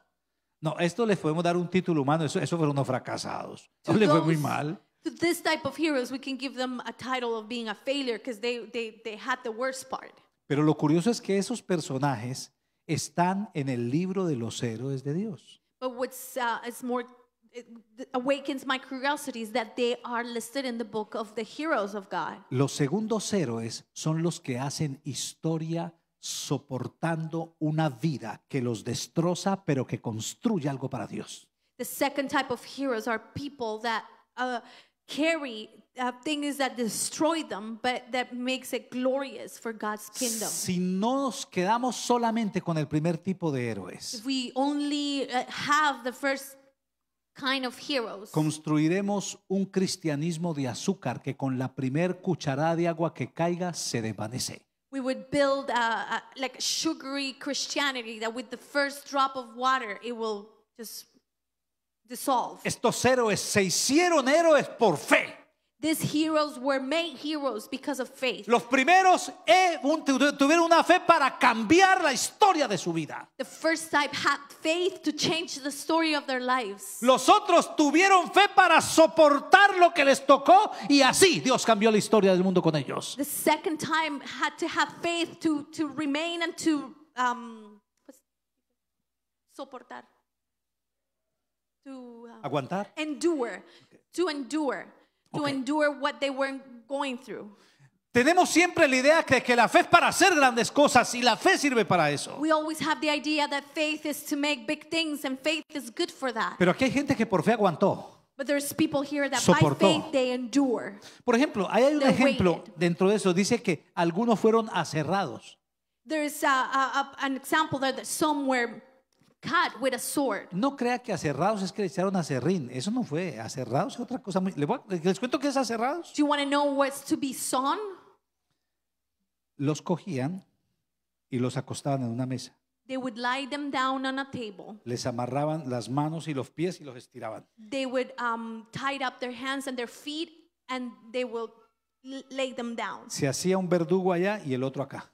No, esto les podemos dar un título humano, eso, eso fueron unos fracasados. To Eso les fue muy mal. To this type of heroes, we can give them a title of being a failure because they, they, they had the worst part. Pero lo curioso es que esos personajes están en el libro de los héroes de Dios. But what's uh, is more it awakens my curiosity is that they are listed in the book of the heroes of God. Los segundos héroes son los que hacen historia soportando una vida que los destroza, pero que construye algo para Dios. The second type of heroes are people that uh, carry uh, things that destroy them, but that makes it glorious for God's kingdom. Si no nos quedamos solamente con el primer tipo de héroes, If we only uh, have the first kind of heroes, construiremos un cristianismo de azúcar que con la primer cucharada de agua que caiga se desvanece. We would build a, a, like sugary Christianity that with the first drop of water, it will just dissolve. Estos héroes se hicieron héroes por fe. These heroes were made heroes because of faith. Los primeros eh, un- tuvieron una fe para cambiar la historia de su vida. The first type had faith to change the story of their lives. Los otros tuvieron fe para soportar lo que les tocó y así Dios cambió la historia del mundo con ellos. The second time had to have faith to, to remain and to um, soportar. To uh, Aguantar. endure. To endure. To Okay. endure what they were going through. Tenemos siempre la idea de que la fe es para hacer grandes cosas y la fe sirve para eso. We always have the idea that faith is to make big things and faith is good for that. Pero aquí hay gente que por fe aguantó. But there's people here that Soportó. by faith they endure. Por ejemplo, ahí hay un ejemplo waited. dentro de eso. Dice que algunos fueron aserrados. There's a, a, a- an example there that some were cut with a sword. No crea que aserrados es que le echaron aserrín. Eso no fue. Aserrados es otra cosa muy. ¿Les, voy a- les cuento qué es aserrados? Do you want to know what's to be sawn? Los cogían y los acostaban en una mesa. They would lie them down on a table. Les amarraban las manos y los pies y los estiraban. They would um, tie up their hands and their feet and they will l- lay them down. Se hacía un verdugo allá y el otro acá.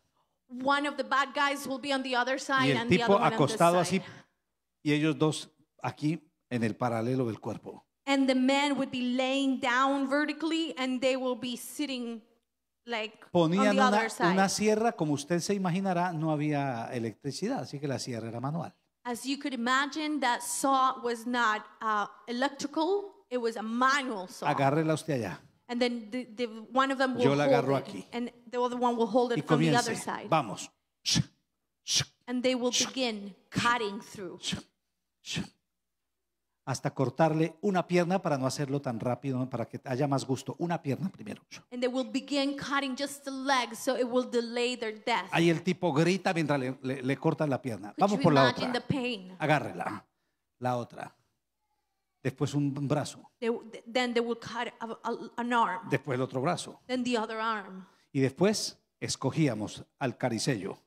One of the bad guys will be on the other Y side el and the tipo other one on this acostado así side. y ellos dos aquí en el paralelo del cuerpo. And the man would be laying down vertically and they will be sitting like on Ponían the una, other side. una sierra, como usted se imaginará, no había electricidad, así que la sierra era manual. As you could imagine, that saw was not uh, electrical; it was a manual saw. Agárrela usted allá And then the, the, one of them will Yo la hold agarro it, aquí. and the other one will hold y it from the other side, Vamos. and they will begin cutting through Hasta cortarle una pierna para no hacerlo tan rápido, para que haya más gusto. Una pierna primero. and they will begin cutting just the leg, so it will delay their death. Ahí el tipo grita mientras le, le- le cortan la pierna. Could Vamos por la otra. Agárrela. La otra. Después un brazo. They, then they will cut a, a- an arm, Después el otro brazo. then the other arm, Y después escogíamos al caricello.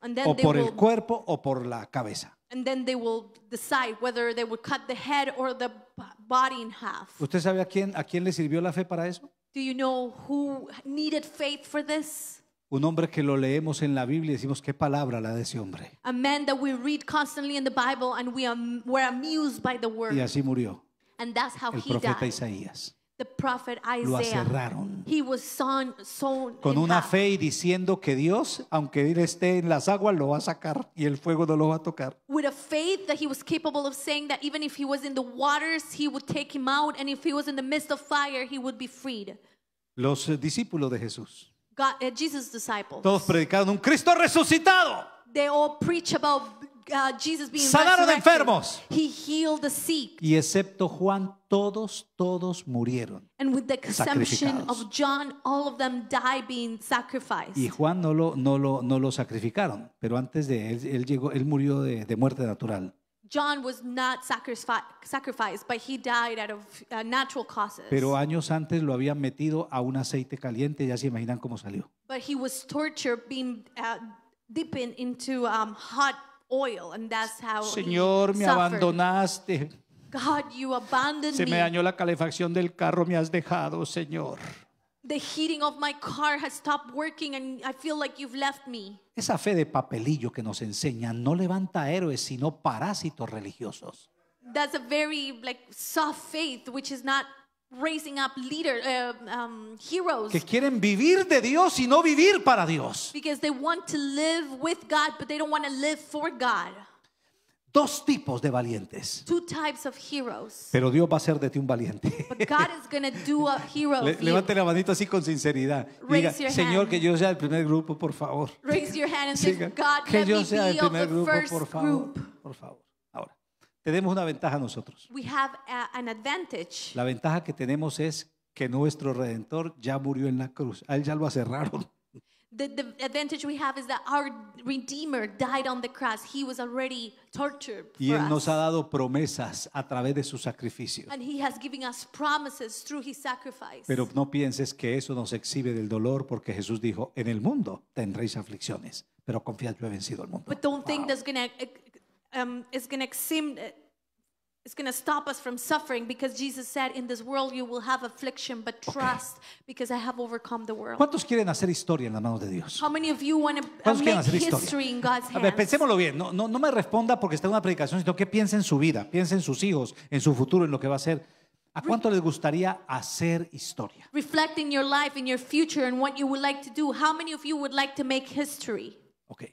and then O they por will el cuerpo o por la cabeza. and then they will decide whether they would cut the head or the body in half. ¿Usted sabe a quién, a quién le sirvió la fe para eso? Do you know who needed faith for this? Un hombre que lo leemos en la Biblia y decimos, ¿qué palabra la de ese hombre? A man that we read constantly in the Bible and we am, were amused by the word. Y así murió And that's how el he profeta died. Isaías. The prophet Lo Isaiah. aserraron. He was sown, sown Con una fe y diciendo que Dios, aunque él esté en las aguas, lo va a sacar y el fuego no lo va a tocar. With a faith that he was capable of saying that even if he was in the waters, he would take him out. And if he was in the midst of fire, he would be freed. Los discípulos de Jesús, God, uh, Jesus' disciples. todos predicaron un Cristo resucitado. They all preach about uh, Jesus being Sanaron enfermos. He healed the sick. Y excepto Juan, todos, todos murieron. And with the Sacrificados. of John, all of them die being sacrificed. Y Juan no lo, no lo, no lo sacrificaron, pero antes de él, él llegó, él murió de, de muerte natural. John was not sacrifi- sacrificed, but he died out of uh, natural causes. Pero años antes lo habían metido a un aceite caliente, ya se imaginan cómo salió. but he was tortured, being uh, dipping into um, hot oil, and that's how Señor, he me suffered. abandonaste. God, you abandoned Se me. dañó la calefacción del carro, me has dejado, Señor. The heating of my car has stopped working, and I feel like you've left me. Esa fe de papelillo que nos enseña no levanta héroes, sino parásitos religiosos. That's a very like soft faith, which is not raising up leader uh, um, heroes. Que quieren vivir de Dios y no vivir para Dios. because they want to live with God, but they don't want to live for God. Dos tipos de valientes. Two types of heroes. Pero Dios va a hacer de ti un valiente. But God is going to do a hero Le- of you. levante la manito así con sinceridad. Raise Diga, your Señor, hand. que yo sea el primer grupo, por favor. Raise your hand and say, Diga, God, que let yo me sea el be of primer the grupo, first por favor. group. Por favor. Ahora, tenemos una ventaja nosotros. We have a- an advantage. La ventaja que tenemos es que nuestro redentor ya murió en la cruz. A él ya lo aserraron. The, the advantage we have is that our Redeemer died on the cross. He was already tortured Y for él nos us. ha dado promesas a través de su sacrificio. And He has given us promises through His sacrifice. Pero no pienses que eso nos exhibe del dolor porque Jesús dijo, en el mundo tendréis aflicciones, pero confiad, yo he vencido al mundo. But don't think that's gonna um, is gonna exim, it's going to stop us from suffering because Jesus said, In this world you will have affliction, but trust because I have overcome the world. ¿Cuántos quieren hacer historia en las manos de Dios? How many of you want to ¿Cuántos quieren make hacer history in God's A ver, hands? pensémoslo bien. No, no, no me responda porque está en una predicación, sino que piense en su vida, piense en sus hijos, en su futuro, en lo que va a ser. ¿A cuánto les gustaría hacer historia? Reflecting your life and your future and what you would like to do. How many of you would like to make history? Ok.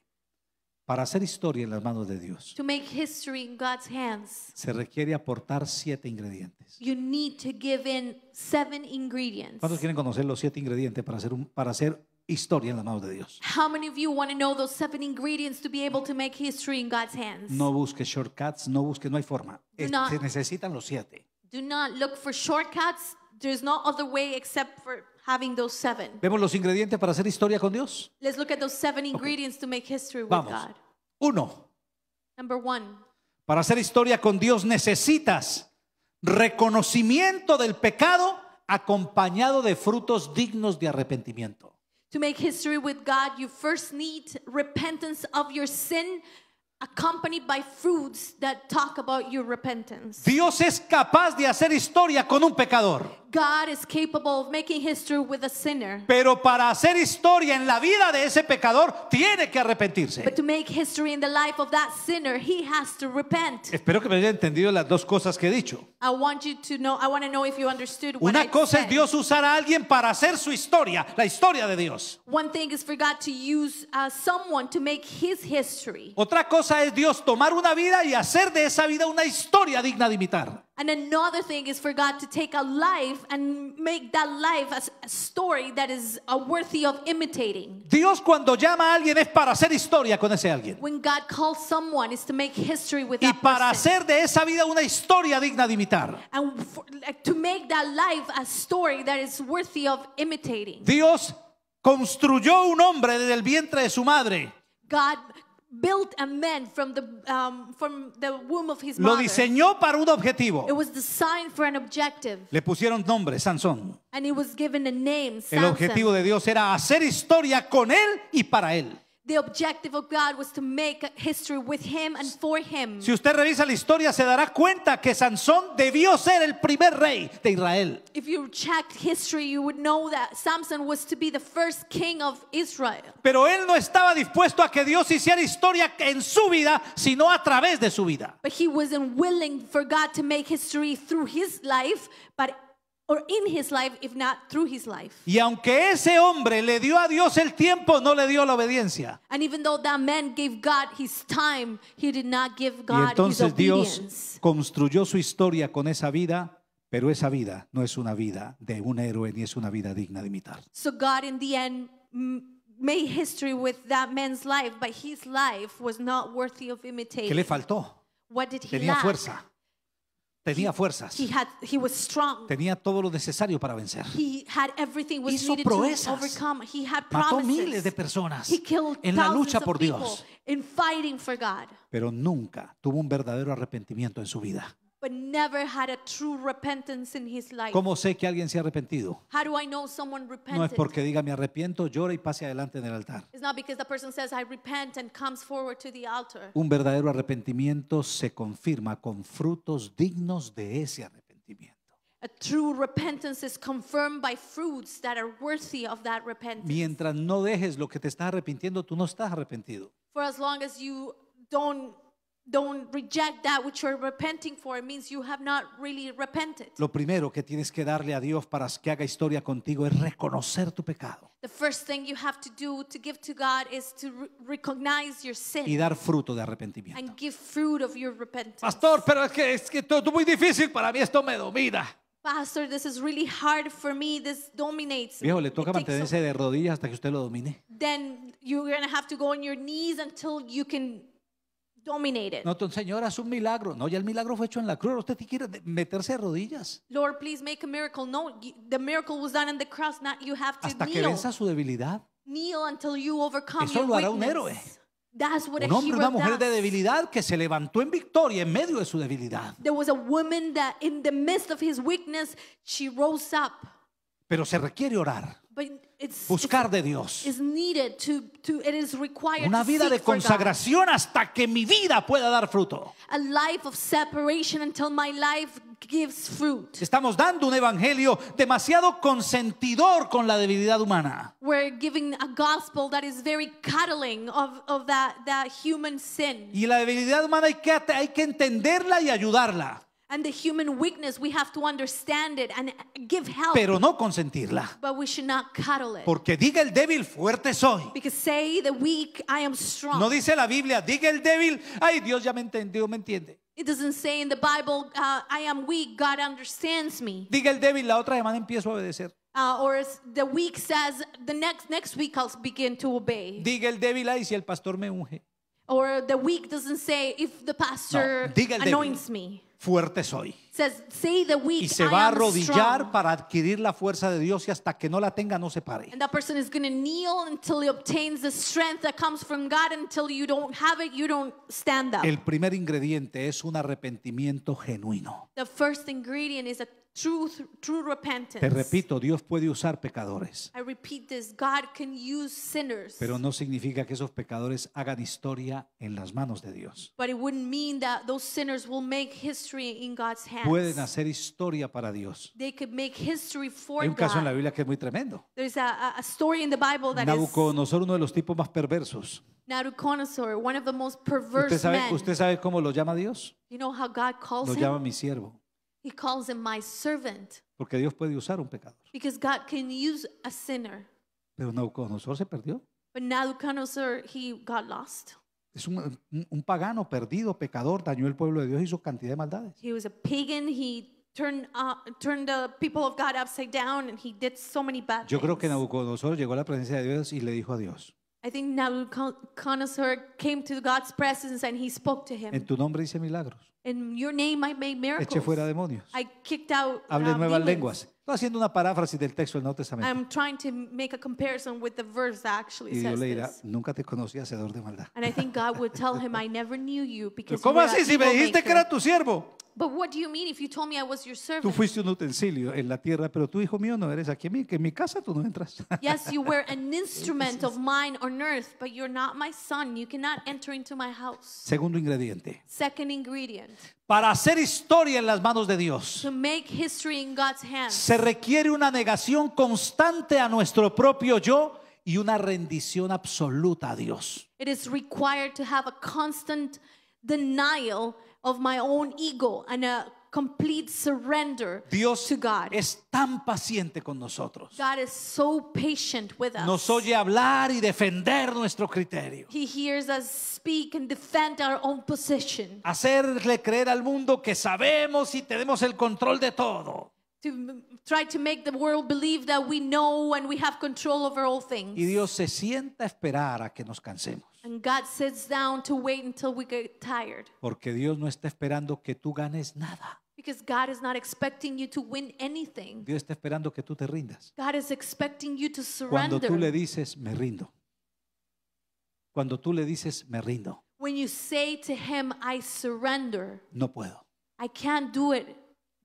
Para hacer historia en las manos de Dios To make history in God's hands, se requiere aportar siete ingredientes. you need to give in seven ingredients. ¿Cuántos quieren conocer los siete ingredientes para hacer, un- para hacer historia en las manos de Dios? How many of you want to know those seven ingredients to be able to make history in God's hands? No busque shortcuts, no busque, no hay forma. Es- not- Se necesitan los siete. Do not look for shortcuts. There's no other way except for having those seven. ¿Vemos los ingredientes para hacer historia con Dios? Let's look at those seven ingredients to make history with Vamos. God. Uno, Number one, para hacer historia con Dios necesitas reconocimiento del pecado acompañado de frutos dignos de arrepentimiento. to make history with God, you first need repentance of your sin accompanied by fruits that talk about your repentance. Dios es capaz de hacer historia con un pecador, God is capable of making history with a sinner. pero para hacer historia en la vida de ese pecador tiene que arrepentirse. But to make history in the life of that sinner, he has to repent. Espero que me haya entendido las dos cosas que he dicho. I want you to know, I want to know if you understood what I Una cosa es said. Dios usar a alguien para hacer su historia, la historia de Dios. One thing is for God to use uh, someone to make his history. Otra cosa es Dios tomar una vida y hacer de esa vida una historia digna de imitar. And another thing is for God to take a life and make that life a story that is uh, worthy of imitating. Dios cuando llama a alguien es para hacer historia con ese alguien. When God calls someone, is to make history with Y that para person. hacer de esa vida una historia digna de imitar. and for, like, to make that life a story that is worthy of imitating. Dios construyó un hombre desde el vientre de su madre. God built a man from the um, from the womb of his Lo mother. diseñó para un objetivo. It was designed for an objective, Le pusieron nombre, Sansón. and he was given a name, El objetivo de Dios era hacer historia con él y para él. The objective of God was to make history with him and for him. Si usted revisa la historia se dará cuenta que Sansón debió ser el primer rey de Israel. If you checked history, you would know that Samson was to be the first king of Israel. Pero él no estaba dispuesto a que Dios hiciera historia en su vida, sino a través de su vida. But he wasn't willing for God to make history through his life, but or in his life, if not through his life. Y aunque ese hombre le dio a Dios el tiempo, no le dio la obediencia. And even though that man gave God his time, he did not give Y God his entonces Dios obedience. construyó su historia con esa vida, pero esa vida no es una vida de un héroe ni es una vida digna de imitar. So God, in the end, made history with that man's life, but his life was not worthy of ¿Qué le faltó? What did he Tenía lack? fuerza, tenía fuerzas, He had. He was strong. tenía todo lo necesario para vencer. He had everything was Hizo needed to proezas. overcome. He had Mató promises. miles de personas He killed en la lucha por Dios, in fighting for God, pero nunca tuvo un verdadero arrepentimiento en su vida. But never had a true repentance in his life. ¿Cómo sé que alguien se ha arrepentido? How do I know someone No es repented? porque diga me arrepiento, llora y pase adelante en el altar. It's not because the person says I repent and comes forward to the altar. Un verdadero arrepentimiento se confirma con frutos dignos de ese arrepentimiento. A true repentance is confirmed by fruits that are worthy of that repentance. Mientras no dejes lo que te estás arrepintiendo, tú no estás arrepentido. For as long as you don't don't reject that which you're repenting for, it means you have not really repented. Lo primero que tienes que darle a Dios para que haga historia contigo es reconocer tu pecado The first thing you have to do to give to God is to re- recognize your y sin dar fruto de arrepentimiento. and give fruit of your repentance. Pastor, pero es que es que todo es muy difícil para mí, esto me domina. Pastor, this is really hard for me. This dominates me. Viejo, le It toca takes mantenerse de rodillas hasta que usted lo domine. Then you're going to have to go on your knees until you can dominate it. No, señora, es un milagro. No, ya el milagro fue hecho en la cruz. Usted quiere de- meterse de rodillas Lord, please make a miracle. No, the miracle was done on the cross. Not you have to hasta que kneel. venza su debilidad. Kneel until you overcome Eso your lo hará un héroe. That's what Un a hombre, hero una mujer de does. debilidad que se levantó en victoria en medio de su debilidad. There was a woman that in the midst of his weakness, she rose up. Pero se requiere orar. But it's, buscar de Dios. it's needed to, to it is required Una vida de consagración hasta que mi vida pueda dar fruto. A life of separation until my life gives fruit. Estamos dando un evangelio demasiado consentidor con la debilidad humana. We're giving a gospel that is very cuddling of, of that, that human sin. Y la debilidad humana hay que, hay que entenderla y ayudarla, And the human weakness, we have to understand it and give help. pero no consentirla. but we should not cuddle it. Porque diga el débil, fuerte soy. because say the weak, I am strong. No dice la Biblia, diga el débil, ay, Dios ya me entendió, me entiende. it doesn't say in the Bible, uh, I am weak, God understands me. Diga el débil, la otra semana empiezo a obedecer. Uh, or the weak says, the next next week I'll begin to obey. Diga el débil, ay, si el pastor me unge, or the weak doesn't say, if the pastor No, diga el débil. anoints me. Fuerte soy. Says, say the weak, Y se I va a am arrodillar strong. para adquirir la fuerza de Dios y hasta que no la tenga no se pare. And that person is going to kneel until he obtains the strength that comes from God. Until you don't have it, you don't stand up. El primer ingrediente es un arrepentimiento genuino. the first ingredient is a true, true repentance. Te repito, Dios puede usar pecadores, I repeat this God can use sinners, pero no significa que esos pecadores hagan historia en las manos de Dios. but it wouldn't mean that those sinners will make history in God's hands. Pueden hacer historia para Dios. They could make history for Hay un caso en la God. Biblia que es muy tremendo. There's a, story in the Bible that is Nabucodonosor, uno de los tipos más perversos. Nabucodonosor, one of the most ¿Usted perverse sabe, men. ¿Usted sabe cómo lo llama Dios? You know how God calls Lo him? llama mi siervo. He calls him my servant Porque Dios puede usar un pecador. because God can use a sinner. Pero Nabucodonosor se perdió. But Nabucodonosor, he got lost. Es un, un- pagano perdido, pecador, dañó el pueblo de Dios y hizo cantidad de maldades. He was a pagan. He turned uh, turned the people of God upside down, and he did so many bad Yo creo que things. Nabucodonosor llegó a la presencia de Dios y le dijo a Dios, I think Nabucodonosor came to God's presence and he spoke to him. en tu nombre hice milagros, In your name, I made miracles. eché fuera demonios, I kicked out hablé uh, nuevas demons. lenguas. Estoy haciendo una paráfrasis del texto del Nuevo Testamento. I'm trying to make a comparison with the verse that actually Y Dios says le dirá, this. nunca te conocí hacedor de maldad. And I think God would tell him, I never knew you because ¿Cómo you were así? Si me evil dijiste que maker." era tu siervo. But what do you mean if you told me I was your Tú servant? fuiste un utensilio en la tierra, pero tú, hijo mío, no eres aquí en mí, que en mi casa tú no entras. Yes, you were an instrument of mine on earth, but you're not my son. You cannot enter into my house. Segundo ingrediente. Second ingredient Para hacer historia en las manos de Dios, to make history in God's hands, se requiere una negación constante a nuestro propio yo y una rendición absoluta a Dios. it is required to have a constant denial of my own ego and a complete surrender Dios to God. es tan paciente con nosotros. God is so patient with us. Nos oye hablar y defender nuestro criterio. He hears us speak and defend our own position. Hacerle creer al mundo que sabemos y tenemos el control de todo. To try to make the world believe that we know and we have control over all things. Y Dios se sienta a esperar a que nos cansemos. And God sits down to wait until we get tired. Porque Dios no está esperando que tú ganes nada. Because God is not expecting you to win anything. Dios está esperando que tú te rindas. God is expecting you to Cuando surrender. tú le dices, me rindo. Cuando tú le dices, me rindo, When you say to Him, I surrender, no puedo. I can't do it.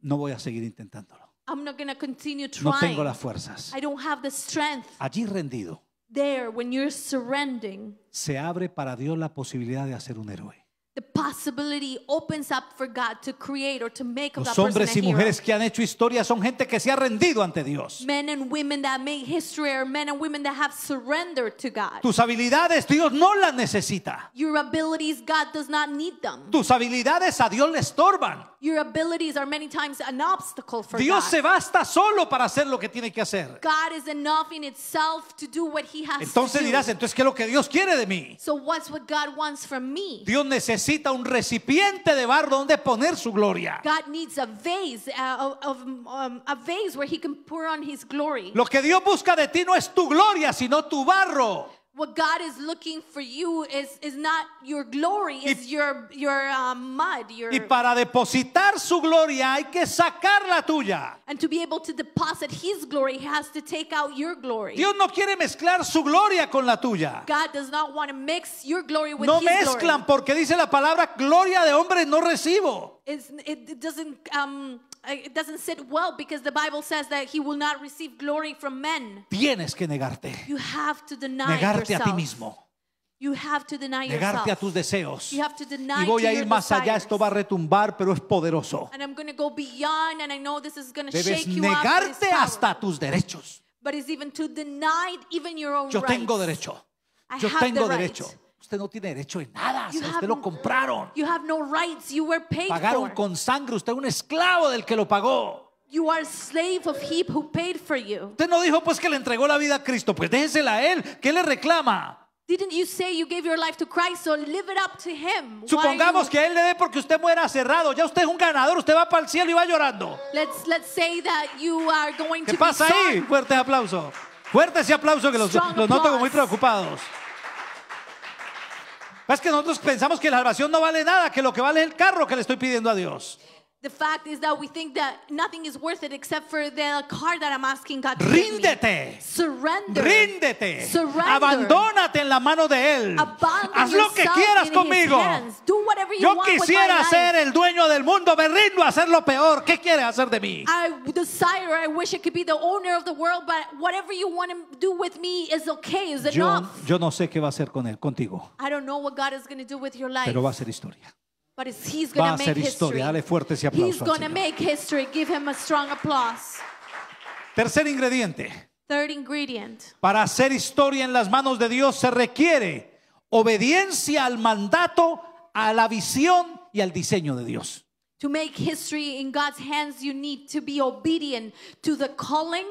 No voy a seguir intentándolo. I'm not going to continue No trying. tengo las fuerzas. I don't have the strength. Allí rendido, There, when you're surrendering, se abre para Dios la posibilidad de hacer un héroe. The possibility opens up for God to create or to make of Los that person hombres a y hero. mujeres que han hecho historia son gente que se ha rendido ante Dios. Men and women that make history are men and women that have surrendered to God. Tus habilidades Dios no las necesita. Your abilities, God does not need them. Tus habilidades a Dios le estorban. Your abilities are many times an obstacle for Dios God. se basta solo para hacer lo que tiene que hacer. God is enough in itself to do what He has Entonces to do. dirás, entonces, ¿qué es lo que Dios quiere de mí? so what's what God wants from me? Dios necesita un recipiente de barro donde poner su gloria. God needs a vase, uh, of, um, a vase where He can pour on His glory. Lo que Dios busca de ti no es tu gloria, sino tu barro. What God is looking for you is, is not your glory, is your, your uh, mud. Your, Y para depositar su gloria hay que sacar la tuya. and to be able to deposit His glory, He has to take out your glory. Dios no quiere mezclar su gloria con la tuya. God does not want to mix your glory with No His mezclan porque dice la palabra gloria de hombres no recibo. It's, it, doesn't um, it doesn't sit well because the Bible says that he will not receive glory from men. Tienes que negarte. You have to deny Negarte a ti mismo. You have to deny Negarte a tus deseos. You have to deny Y voy a ir más allá, esto va a retumbar, pero es poderoso. And I'm going to go beyond, and I know this is going to Debes shake you up. but negarte hasta tus derechos. But it's even to deny even your own Yo tengo derecho. I Yo have tengo the right. Usted no tiene derecho en nada. You usted lo compraron. You have no rights. You were paid Pagaron for. con sangre. Usted es un esclavo del que lo pagó. You are a slave of He who paid for you. Usted no dijo pues que le entregó la vida a Cristo. Pues déjesela a Él. ¿Qué le reclama? Didn't you say you gave your life to Christ? So live it up to Him. Supongamos you- que Él le dé porque usted muera cerrado. Ya usted es un ganador. Usted va para el cielo y va llorando. Let's let's say that you are going ¿Qué to pasa be ahí? Fuerte aplauso. Fuerte ese aplauso que los, los noto como muy preocupados. Es que nosotros pensamos que la salvación no vale nada, que lo que vale es el carro que le estoy pidiendo a Dios. The fact is that we think that nothing is worth it except for the car that I'm asking God to give me. Ríndete. Surrender. Ríndete. Surrender. Abandónate en la mano de Él. Abandon Haz lo que quieras conmigo. Yo want quisiera ser el dueño del mundo. Me rindo a hacer lo peor. ¿Qué quieres hacer de mí? I desire, I wish I could be the owner of the world, but whatever you want to do with me is okay, is Yo, enough. yo no sé qué va a hacer con él, contigo, I don't know what God is going to do with your life, pero va a ser historia. but He's Va going a to ser make history. historia. Dale fuerte ese He's aplauso. al going to Señor. make history. Give Him a strong applause. Tercer ingrediente. Third ingredient. Para hacer historia en las manos de Dios se requiere obediencia al mandato, a la visión y al diseño de Dios. To make history in God's hands, you need to be obedient to the calling,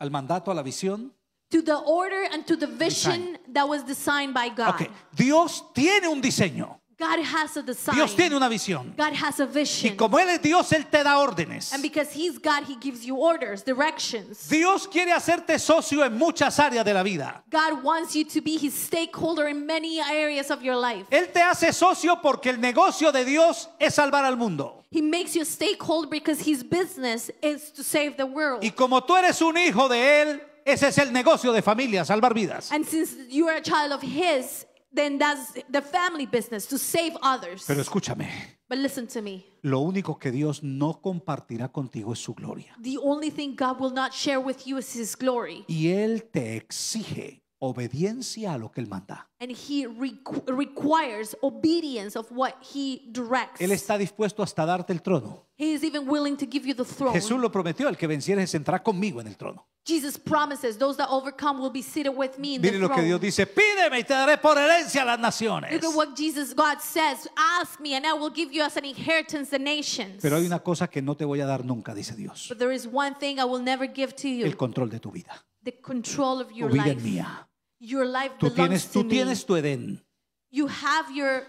Al mandato, a la visión. to the order, and to the vision that was designed by God. Ok, Dios tiene un diseño. God has a design. Dios tiene una visión. God has a Y vision. como Él es Dios, Él te da órdenes. And because He's God, He gives you orders, directions. Dios quiere hacerte socio en muchas áreas de la vida. God wants you to be His stakeholder in many areas of your life. Él te hace socio porque el negocio de Dios es salvar al mundo. He makes you a stakeholder because His business is to save the world. Y como tú eres un hijo de Él, ese es el negocio de familia, salvar vidas. And since you are a child of His, then that's the family business to save others. Pero escúchame, But listen to me. lo único que Dios no compartirá contigo es su gloria. The only thing God will not share with you is His glory. Y Él te exige obediencia a lo que Él manda. And He requ- requires obedience of what He directs. Él está dispuesto hasta darte el trono. He is even willing to give you the throne. Jesús lo prometió, el que venciere se entrará conmigo en el trono. Jesus promises those that overcome will be seated with me in Mire the lo que. Dios dice, pídeme y te daré por herencia a las naciones. Look at what Jesus God says. Ask me and I will give you as an inheritance the nations. Pero hay una cosa que no te voy a dar nunca, dice Dios. But there is one thing I will never give to you. El control de tu vida. the control of Tu your vida life. es mía. Your life Tú belongs tienes, to tú me. tienes tu Edén. You have your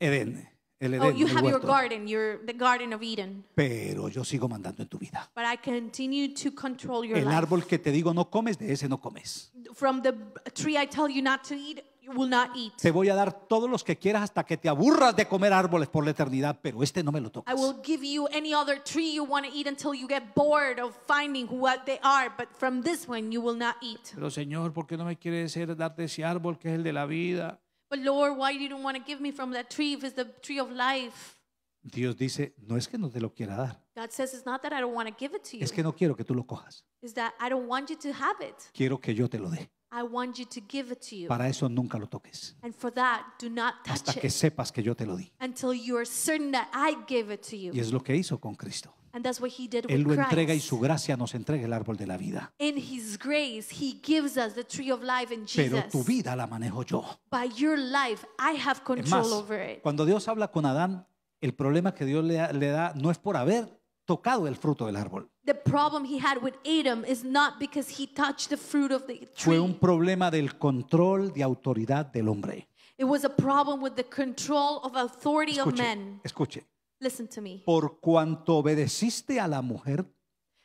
Edén. El oh, you el have your huerto. garden, your the garden of Eden. Pero yo sigo mandando en tu vida. But I continue to control your El life. árbol que te digo no comes, de ese no comes. From the tree I tell you not to eat, you will not eat. Te voy a dar todos los que quieras hasta que te aburras de comer árboles por la eternidad, pero este no me lo I tocas. will give you any other tree you want to eat until you get bored of finding what they are, but from this one you will not eat. Pero Señor, ¿por qué no me quieres hacer darte ese árbol que es el de la vida? But Lord, why you don't want to give me from that tree if it's the tree of life? Dios dice, no es que no te lo quiera dar, God says it's not that I don't want to give it to you. es que no quiero que tú lo cojas. It's that I don't want you to have it. Quiero que yo te lo dé. I want you to give it to you. Para eso nunca lo toques, And for that, do not hasta touch que it sepas que yo te lo di. until you are certain that I gave it to Y you. es lo que hizo con Cristo. And that's what he did Él with lo entrega y Christ. su gracia nos entrega el árbol de la vida. In his grace, he gives us the tree of life in Pero Jesus. tu vida la manejo yo. By your life, I have control más, over it. cuando Dios habla con Adán, el problema que Dios le le da no es por haber tocado el fruto del árbol. The problem he had with Adam is not because he touched the fruit of the Fue tree. un problema del control de autoridad del hombre. It was a problem with the control of authority of Escuche, men. escuche. Listen to me. Por cuanto obedeciste a la mujer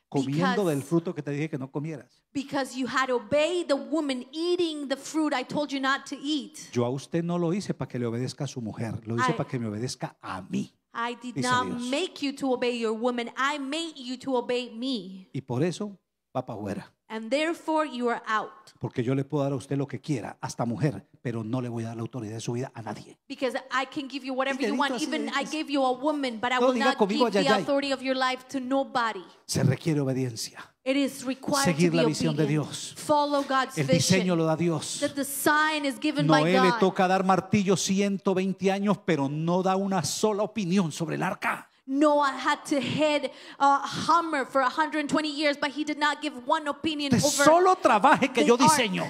comiendo Because- del fruto que te dije que no comieras. Because you had obeyed the woman eating the fruit I told you not to eat. Yo a usted no lo hice para que le obedezca a su mujer, lo hice para que me obedezca a mí. I did Dice not Dios. make you to obey your woman. I made you to obey me. Y por eso va para afuera. and therefore you are out. Porque yo le puedo dar a usted lo que quiera, hasta mujer, pero no le voy a dar la autoridad de su vida a nadie. Because I can give you whatever you want. Even I gave you a woman, but I No, will diga not conmigo, give the ay, ay. authority of your life to nobody. Se requiere obediencia. It is required Seguir to be la visión de obedient. Dios. Follow God's El diseño vision. lo da Dios. The design is given by Noé le God. toca dar martillo 120 años, pero no da una sola opinión sobre el arca. Noah had to head a hammer for 120 years, but he did not give one opinion De over solo trabaje que the yo ark. diseño.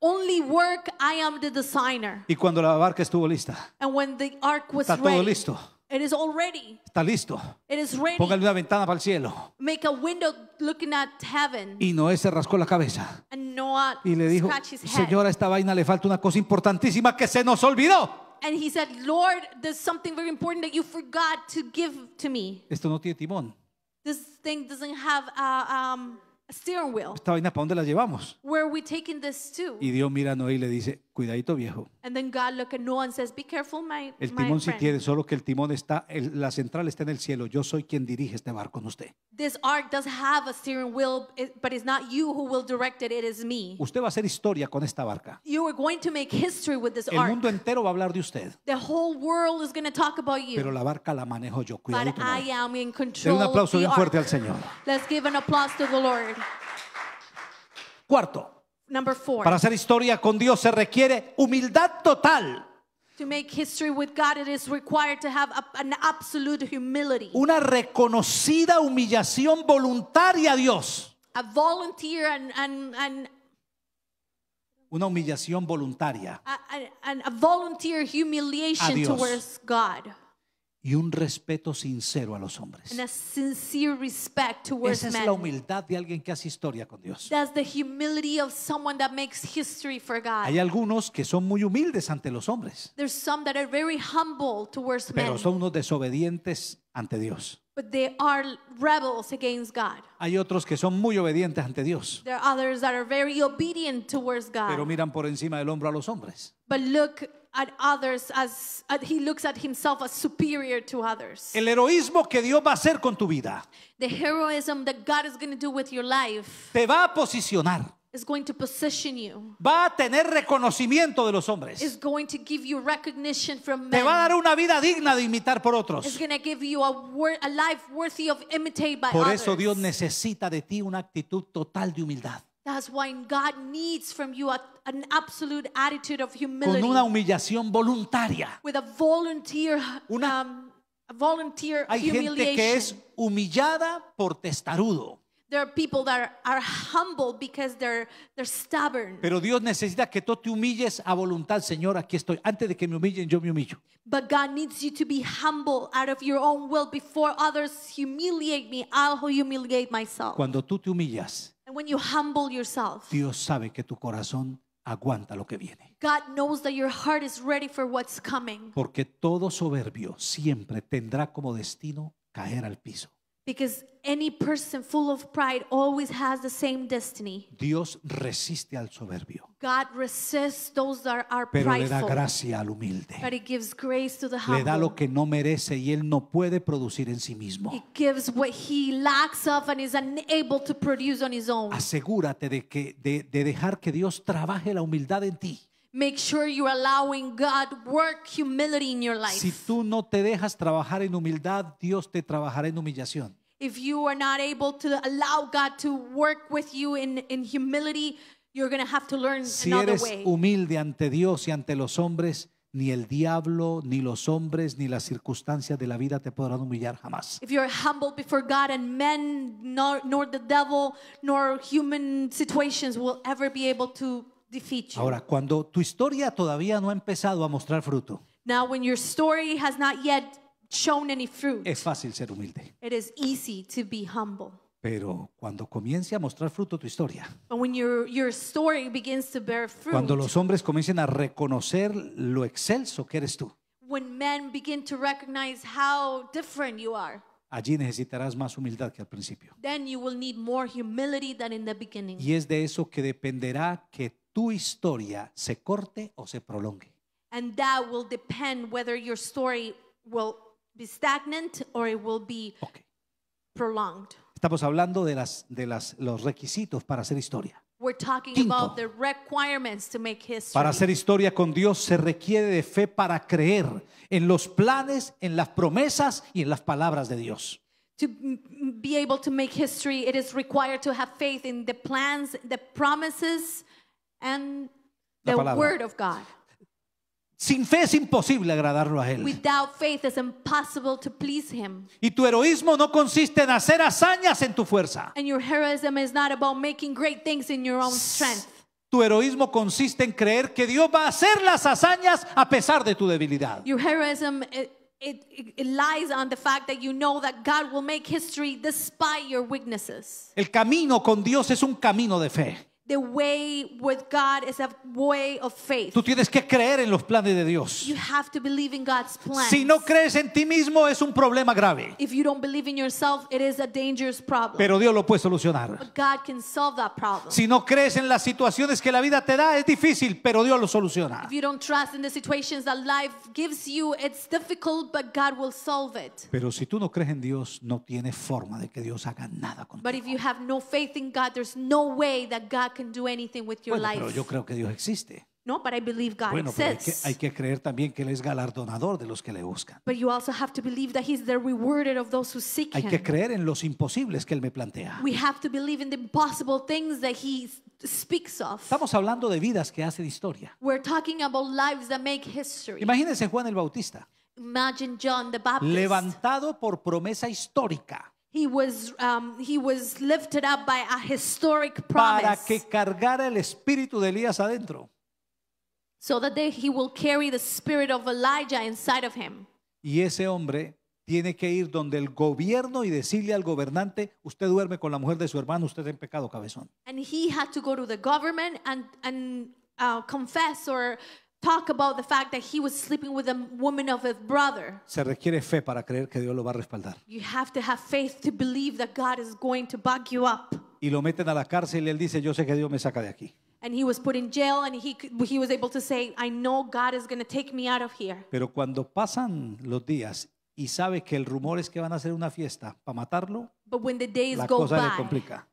Only work, I am the designer. Y cuando la barca estuvo lista, And when the ark was está todo ready, listo, it is all ready. está listo. It is ready. Póngale una ventana para el cielo. Make a window looking at heaven. Y Noé se rascó la cabeza And Noah y le dijo, scratched his head. Señora, esta vaina le falta una cosa importantísima que se nos olvidó. And he said, Lord, there's something very important that you forgot to give to me. Esto no tiene timón. This thing doesn't have a, um, a steering wheel. Esta vaina, ¿para dónde la llevamos? Where are we taking this to? Y Dios mira a Noé y le dice, cuidadito viejo. And then God looked at Noah and says, Be careful, my, El my timón sí friend. tiene, solo que el timón está, el- la central está en el cielo. Yo soy quien dirige este barco, no usted. This ark does have a steering wheel, it- but it's not you who will direct it, it is me. Usted va a hacer historia con esta barca. You are going to make history with this El ark. mundo entero va a hablar de usted, The whole world is going to talk about pero you. la barca la manejo yo. But Cuidadito. I Noé. am in control un of aplauso the bien fuerte al ark. Señor. Let's give an applause to the Lord. Cuarto, Number four. para hacer historia con Dios se requiere humildad total, To make history with God, it is required to have an absolute humility, una reconocida humillación voluntaria a Dios. a volunteer and, and, and Una humillación voluntaria a, a- volunteer humiliation A Dios. towards God y un respeto sincero a los hombres. and a sincere respect towards Esa es men. la humildad de alguien que hace historia con Dios. That's the humility of someone that makes history for God. Hay algunos que son muy humildes ante los hombres, There's some that are very humble towards men, pero son unos desobedientes ante Dios. but they are rebels against God. Hay otros que son muy obedientes ante Dios, There are others that are very obedient towards God, pero miran por encima del hombro a los hombres. but look at others as uh, he looks at himself as superior to others. El heroísmo que Dios va a hacer con tu vida The heroism that God is going to do with your life te va a posicionar, is going to position you. va a tener reconocimiento de los Is hombres, going to give you recognition from te va a dar men. una vida digna de imitar por It's otros. going to give you a, wor- a life worthy of imitated by Por others. eso Dios necesita de ti una actitud total de humildad, That's why God needs from you a, an absolute attitude of con humility una humillación voluntaria. with a volunteer, Una- um, a volunteer Hay gente humiliation. que es humillada por testarudo, there are people that are, are humble because they're they're stubborn. pero Dios necesita que tú te humilles a voluntad, Señor, aquí estoy. Antes de que me humillen, yo me humillo. But God needs you to be humble out of your own will before others humiliate me. I'll humiliate myself. Cuando tú te humillas, And when you humble yourself, Dios sabe que tu corazón aguanta lo que viene. God knows that your heart is ready for what's coming. Porque todo soberbio siempre tendrá como destino caer al piso. Because any person full of pride always has the same destiny. Dios resiste al soberbio, God resists those that are pero le da prideful. gracia al humilde. But He gives grace to the Le da humble. lo que no merece y él no puede producir en sí mismo. He gives what he lacks of and is unable to produce on his own. Asegúrate de que de, de dejar que Dios trabaje la humildad en ti. Make sure you're allowing God work humility in your life. Si tú no te dejas trabajar en humildad, Dios te trabajará en humillación. If you are not able to allow God to work with you in, in humility, you're going to have to learn Si another eres way. humilde ante Dios y ante los hombres, ni el diablo, ni los hombres, ni las circunstancias de la vida te podrán humillar jamás. If you're humble before God and men, nor, nor the devil, nor human situations will ever be able to you. Ahora, cuando tu historia todavía no ha empezado a mostrar fruto, now, when your story has not yet shown any fruit, es fácil ser humilde. it is easy to be humble. Pero cuando comience a mostrar fruto tu historia, But when your, your story begins to bear fruit, cuando los hombres comiencen a reconocer lo excelso que eres tú, when men begin to recognize how different you are, allí necesitarás más humildad que al principio. then you will need more humility than in the beginning. Y es de eso que dependerá que tu historia se corte o se prolongue. And that will depend whether your story will be stagnant or it will be Ok. prolonged. Estamos hablando de, las, de las, los requisitos para hacer historia. We're talking Quinto. about the requirements to make history. Para hacer historia con Dios se requiere de fe para creer en los planes, en las promesas y en las palabras de Dios. to be able to make history, it is required to have faith in the plans, the promises, and the palabra. word of God. Sin fe es imposible agradarlo a Él. Without faith, it's impossible to please Him. Y tu heroísmo no consiste en hacer hazañas en tu fuerza. And your heroism is not about making great things in your own strength. Tu heroísmo consiste en creer que Dios va a hacer las hazañas a pesar de tu debilidad. Your heroism it, it, it lies on the fact that you know that God will make history despite your weaknesses. El camino con Dios es un camino de fe. The way with God is a way of faith. Tú tienes que creer en los planes de Dios. You have to believe in God's plans. Si no crees en ti mismo es un problema grave, If you don't believe in yourself, it is a dangerous problem. pero Dios lo puede solucionar. but God can solve that problem. Si no crees en las situaciones que la vida te da es difícil, pero Dios lo soluciona. if you don't trust in the situations that life gives you, it's difficult, but God will solve it. Pero si tú no crees en Dios, no tiene forma de que Dios haga nada But contigo. if you have no faith in God, there's no way that God can do anything with your Bueno, pero life. yo creo que Dios existe. No, but I believe God Bueno, pero hay que, exists. hay que creer también que Él es galardonador de los que le buscan. But you also have to believe that He's the rewarded of those who seek Hay que Him. creer en los imposibles que Él me plantea. We have to believe in the impossible things that He speaks of. Estamos hablando de vidas que hacen historia. We're talking about lives that make history. Imagínense Juan el Bautista, Imagine John the Baptist. levantado por promesa histórica He was um, he was lifted up by a historic para promise, que cargara el espíritu de Elías adentro. so that they, he will carry the spirit of Elijah inside of him. Y ese hombre tiene que ir donde el gobierno y decirle al gobernante, usted duerme con la mujer de su hermano, usted está en pecado, cabezón. And he had to go to the government and and uh, confess or talk about the fact that he was sleeping with a woman of his brother. Se requiere fe para creer que Dios lo va a respaldar. You have to have faith to believe that God is going to back you up. Y lo meten a la cárcel y él dice, yo sé que Dios me saca de aquí. And he was put in jail, and he he was able to say, "I know God is going to take me out of here." Pero cuando pasan los días y sabe que el rumor es que van a hacer una fiesta para matarlo, But when the days la go cosa le by, complica.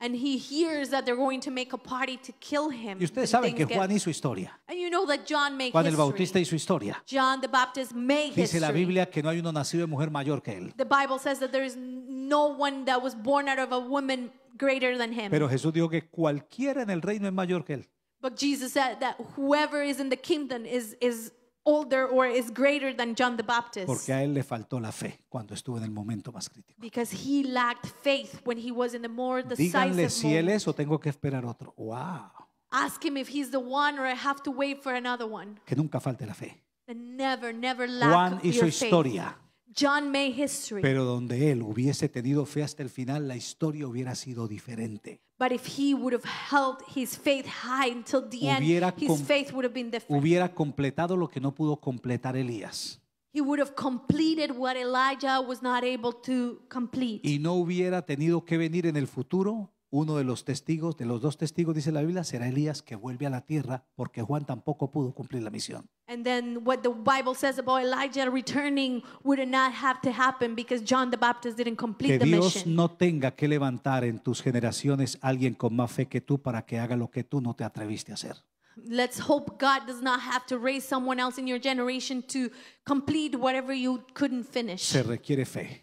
And he hears that they're going to make a party to kill him, Y ustedes and saben que Juan hizo historia. and you know that John made Juan el history. Bautista hizo historia. John the Baptist made Dice la history. Biblia que no hay uno nacido de mujer mayor que él. The Bible says that there is no one that was born out of a woman greater than him. Pero Jesús dijo que cualquiera en el reino es mayor que él. but Jesus said that whoever is in the kingdom is is older or is greater than John the Baptist. Porque a él le faltó la fe cuando estuvo en el momento más crítico. because he lacked faith when he was in the more Díganle decisive si él moment. es o tengo que esperar otro. ¡Wow! Ask him if he's the one or I have to wait for another one. Que nunca falte la fe. And never, never lack Juan hizo your faith. historia, John made history. pero donde él hubiese tenido fe hasta el final, la historia hubiera sido diferente. but if he would have held his faith high until the Hubiera end, his faith would have been different. Hubiera completado lo que no pudo completar Elías. he would have completed what Elijah was not able to complete. Y no hubiera tenido que venir en el futuro. Uno de los testigos, de los dos testigos, dice la Biblia, será Elías que vuelve a la tierra porque Juan tampoco pudo cumplir la misión. and then what the Bible says about Elijah returning would not have to happen because John the Baptist didn't complete Que the Dios mission. no tenga que levantar en tus generaciones alguien con más fe que tú para que haga lo que tú no te atreviste a hacer. Let's hope God does not have to raise someone else in your generation to complete whatever you couldn't finish. Se requiere fe.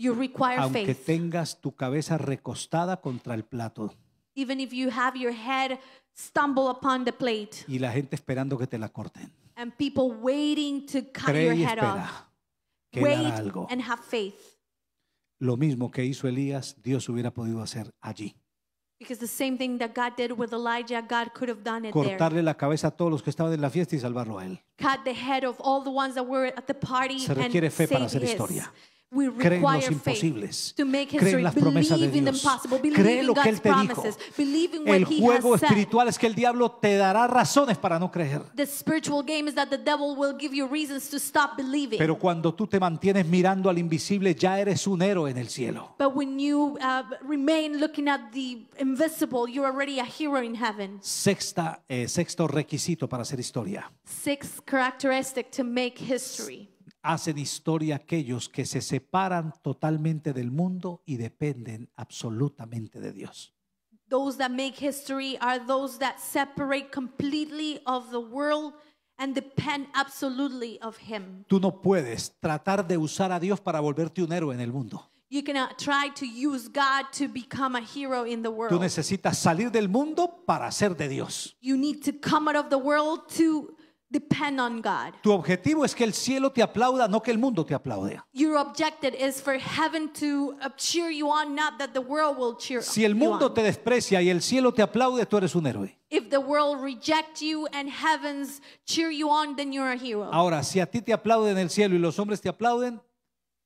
You require Aunque faith. tengas tu cabeza recostada contra el plato Even if you have your head stumble upon the plate y la gente esperando que te la corten. and people waiting to cut Cree your y head off. espera que Él hará Wait algo. and have faith. Lo mismo que hizo Elías, Dios hubiera podido hacer allí. Because the same thing that God did with Elijah, God could have done it there. Cortarle la cabeza a todos los que estaban en la fiesta y salvarlo a él. Cut the head of all the ones that were at the party Se requiere and fe para save hacer his. historia. We Cree en los require imposibles. faith to make Cree en history. las promesas de Believe in the Dios. impossible. Believe Cree in lo que God's Él te dijo. El He juego espiritual es que el diablo te dará razones para no creer. The spiritual game is that the devil will give you reasons to stop believing. Pero cuando tú te mantienes mirando al invisible, ya eres un héroe en el cielo. but when you uh, remain looking at the invisible, you're already a hero in heaven. Sexta, eh, sexto requisito para hacer historia. Sixth characteristic to make history. Hacen historia aquellos que se separan totalmente del mundo y dependen absolutamente de Dios. Those that make history are those that separate completely of the world and depend absolutely of him. Tú no puedes tratar de usar a Dios para volverte un héroe en el mundo. You cannot try to use God to become a hero in the Tú world. necesitas salir del mundo para ser de Dios. You need to come out of the world to depend on God. Tu objetivo es que el cielo te aplauda, no que el mundo te aplaude. Your objective is for heaven to uh, cheer you on, not that the world will cheer Si el you mundo on. te desprecia y el cielo te aplaude, tú eres un héroe. If the world reject you and heavens cheer you on, then you're a hero. Ahora, si a ti te aplauden en el cielo y los hombres te aplauden,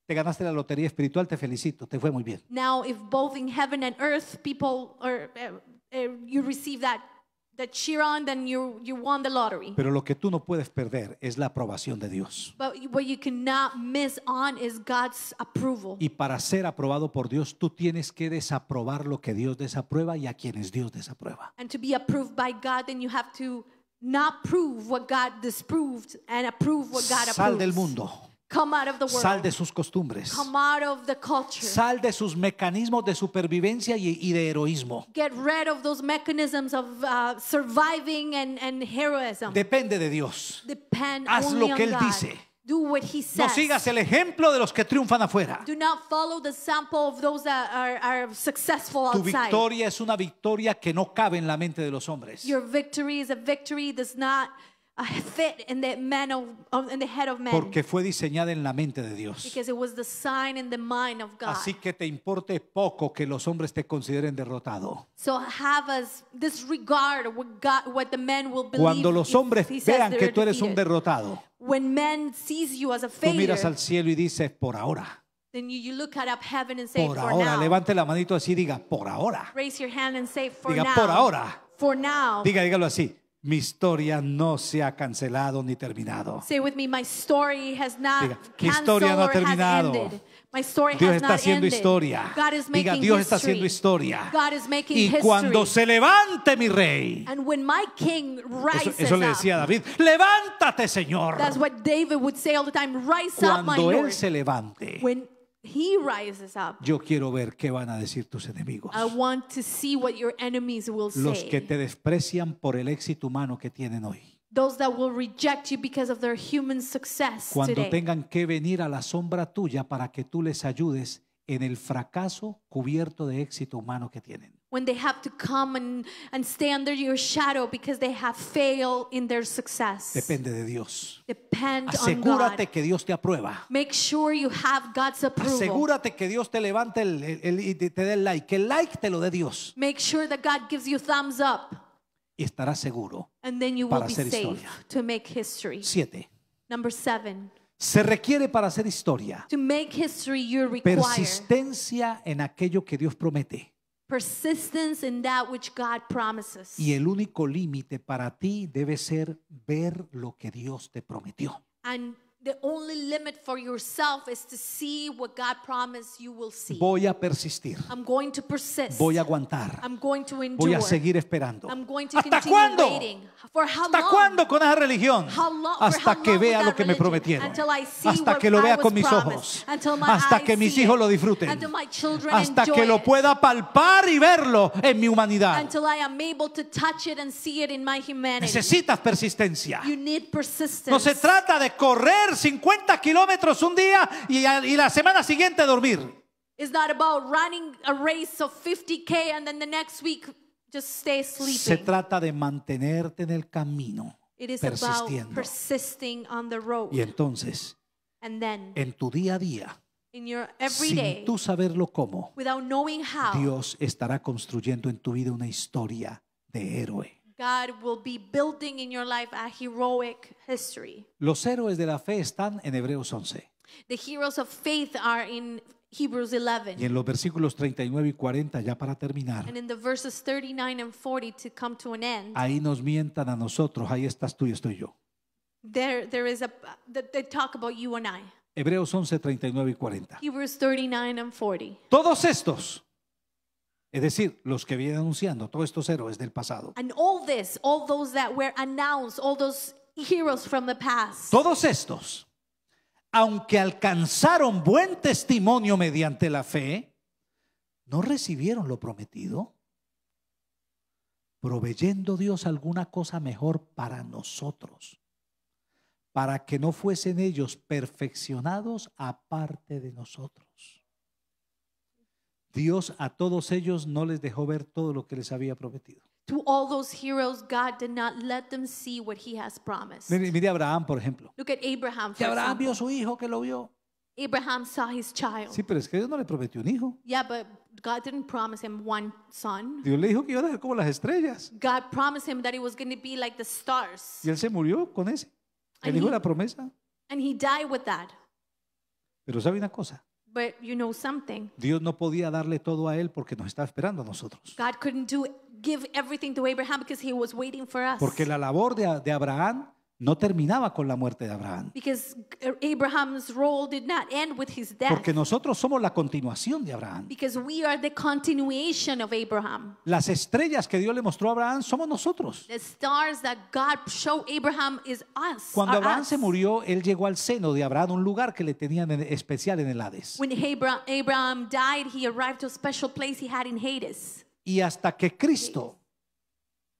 te ganaste la lotería espiritual, te felicito, te fue muy bien. Now, if both in heaven and earth people or uh, uh, you receive that that cheer on, then you you won the lottery. Pero lo que tú no puedes perder es la aprobación de Dios. But what you cannot miss on is God's approval. Y para ser aprobado por Dios, tú tienes que desaprobar lo que Dios desaprueba y a quienes Dios desaprueba. And to be approved by God, then you have to not prove what God disproved and approve what God approves. Sal del mundo, Come out of the world. sal de sus costumbres, Come out of the culture. sal de sus mecanismos de supervivencia y, y de heroísmo. Get rid of those mechanisms of uh, surviving and, and heroism. Depende de Dios. Depend Haz only lo que on Él God. dice. Do what He No says. sigas el ejemplo de los que triunfan afuera. Do not follow the sample of those that are, are successful Tu outside. victoria es una victoria que no cabe en la mente de los hombres. Your victory is a victory does not fit in the man of, in the head of man Porque fue diseñada en la mente de Dios. because it was the sign in the mind of God. Así que te importe poco que los hombres te consideren derrotado. So have us disregard what God, what the men will believe. Cuando los hombres vean que tú eres un derrotado, When men sees you as a tú failure, miras al cielo y dices, por ahora, then you, you look at up heaven and say, por for ahora, now. levante la manito así, diga, por ahora. Raise your hand and say, for Diga, now. por ahora. For now. Diga, dígalo así, mi historia no se ha cancelado ni terminado. Say with me, my story has not Diga, mi historia no ha terminado. My story Dios has está not haciendo ended. historia. God is Diga, Dios está history. haciendo historia. God is making Y history. cuando se levante mi rey, and when my king eso, rises eso le decía David, levántate Señor. that's what David would say all the time, rise up, my Cuando Lord. Él se levante, When he rises up, yo quiero ver qué van a decir tus enemigos. I want to see what your enemies will Los say. que te desprecian por el éxito humano que tienen hoy. Those that will reject you because of their human success Cuando today. tengan que venir a la sombra tuya para que tú les ayudes en el fracaso cubierto de éxito humano que tienen. When they have to come and, and stay under your shadow because they have failed in their success. Depende de Dios. Depend on Asegúrate God. que Dios te aprueba. Make sure you have God's approval. Asegúrate que Dios te levante el- el- y te dé el like. Que el like te lo dé Dios. Make sure that God gives you thumbs up Y estarás seguro. and then you will Para be hacer safe historia. to make history. Siete. Number seven, Se requiere para hacer historia to make history you require persistencia en aquello que Dios promete. Persistence in that which God promises. Y el único límite para ti debe ser ver lo que Dios te prometió. And the only limit for yourself is to see what God promised you will see. Voy a persistir. I'm going to persist. Voy a aguantar. I'm going to endure. Voy a seguir esperando. I'm going to ¿Hasta continue cuándo? waiting. For how ¿Hasta long? cuándo con esa religión? How long- for Hasta que vea lo que me prometieron. Until I see Hasta que lo vea con mis ojos. Until my Hasta eyes que mis hijos it. lo disfruten. Until my children Hasta enjoy que lo pueda palpar y verlo en mi humanidad. Until I am able to touch it and see it in my humanity. Necesitas persistencia. You need persistence. No se trata de correr 50 kilómetros un día y, a- y la semana siguiente dormir. It's not about running a race of 50k and then the next week just stay Se sleeping. trata de mantenerte en el camino, It is about persistiendo. persisting on the road. Y entonces, And then en tu día a día, in your sin tú saberlo cómo, without knowing how, Dios estará construyendo en tu vida una historia de héroe. God will be building in your life a heroic history. Los héroes de la fe están en Hebreos 11 The heroes of faith are in Hebrews 11. y en los versículos 39 y 40, ya para terminar. And in the verses 39 and 40 to come to an end, Ahí nos mientan a nosotros, ahí estás tú y estoy yo. there, there is a, they talk about you and I. Hebreos 11, 39 y 40. Hebrews 39 and 40. Todos estos, es decir, los que vienen anunciando, todos estos héroes del pasado, And all this, all those that were announced, all those heroes from the past, todos estos aunque alcanzaron buen testimonio mediante la fe, no recibieron lo prometido, proveyendo Dios alguna cosa mejor para nosotros, para que no fuesen ellos perfeccionados aparte de nosotros. Dios a todos ellos no les dejó ver todo lo que les había prometido. To all those heroes, God did not let them see what He has promised. Mire, mire a Abraham, por ejemplo. Look at Abraham. Que For Abraham example. vio su hijo que lo vio. Abraham saw his child. Sí, pero es que Dios no le prometió un hijo. Yeah, but God didn't promise him one son. Dios le dijo que iba a ser como las estrellas. God promised him that he was going to be like the stars. Y él se murió con ese. El And hijo he- de la promesa. And he died with that. Pero sabe una cosa. But you know something? Dios no podía darle todo a él porque nos estaba esperando a nosotros. God couldn't do give everything to Abraham because he was waiting for us. Porque la labor de, de Abraham no terminaba con la muerte de Abraham. Because Abraham's role did not end with his death. Porque nosotros somos la continuación de Abraham. Because we are the continuation of Abraham. Las estrellas que Dios le mostró a Abraham somos nosotros. The stars that God showed Abraham is us. Cuando Abraham us. se murió, él llegó al seno de Abraham, un lugar que le tenían en- especial en el Hades. When Abraham, Abraham died, he arrived to a special place he had in Hades. Y hasta que Cristo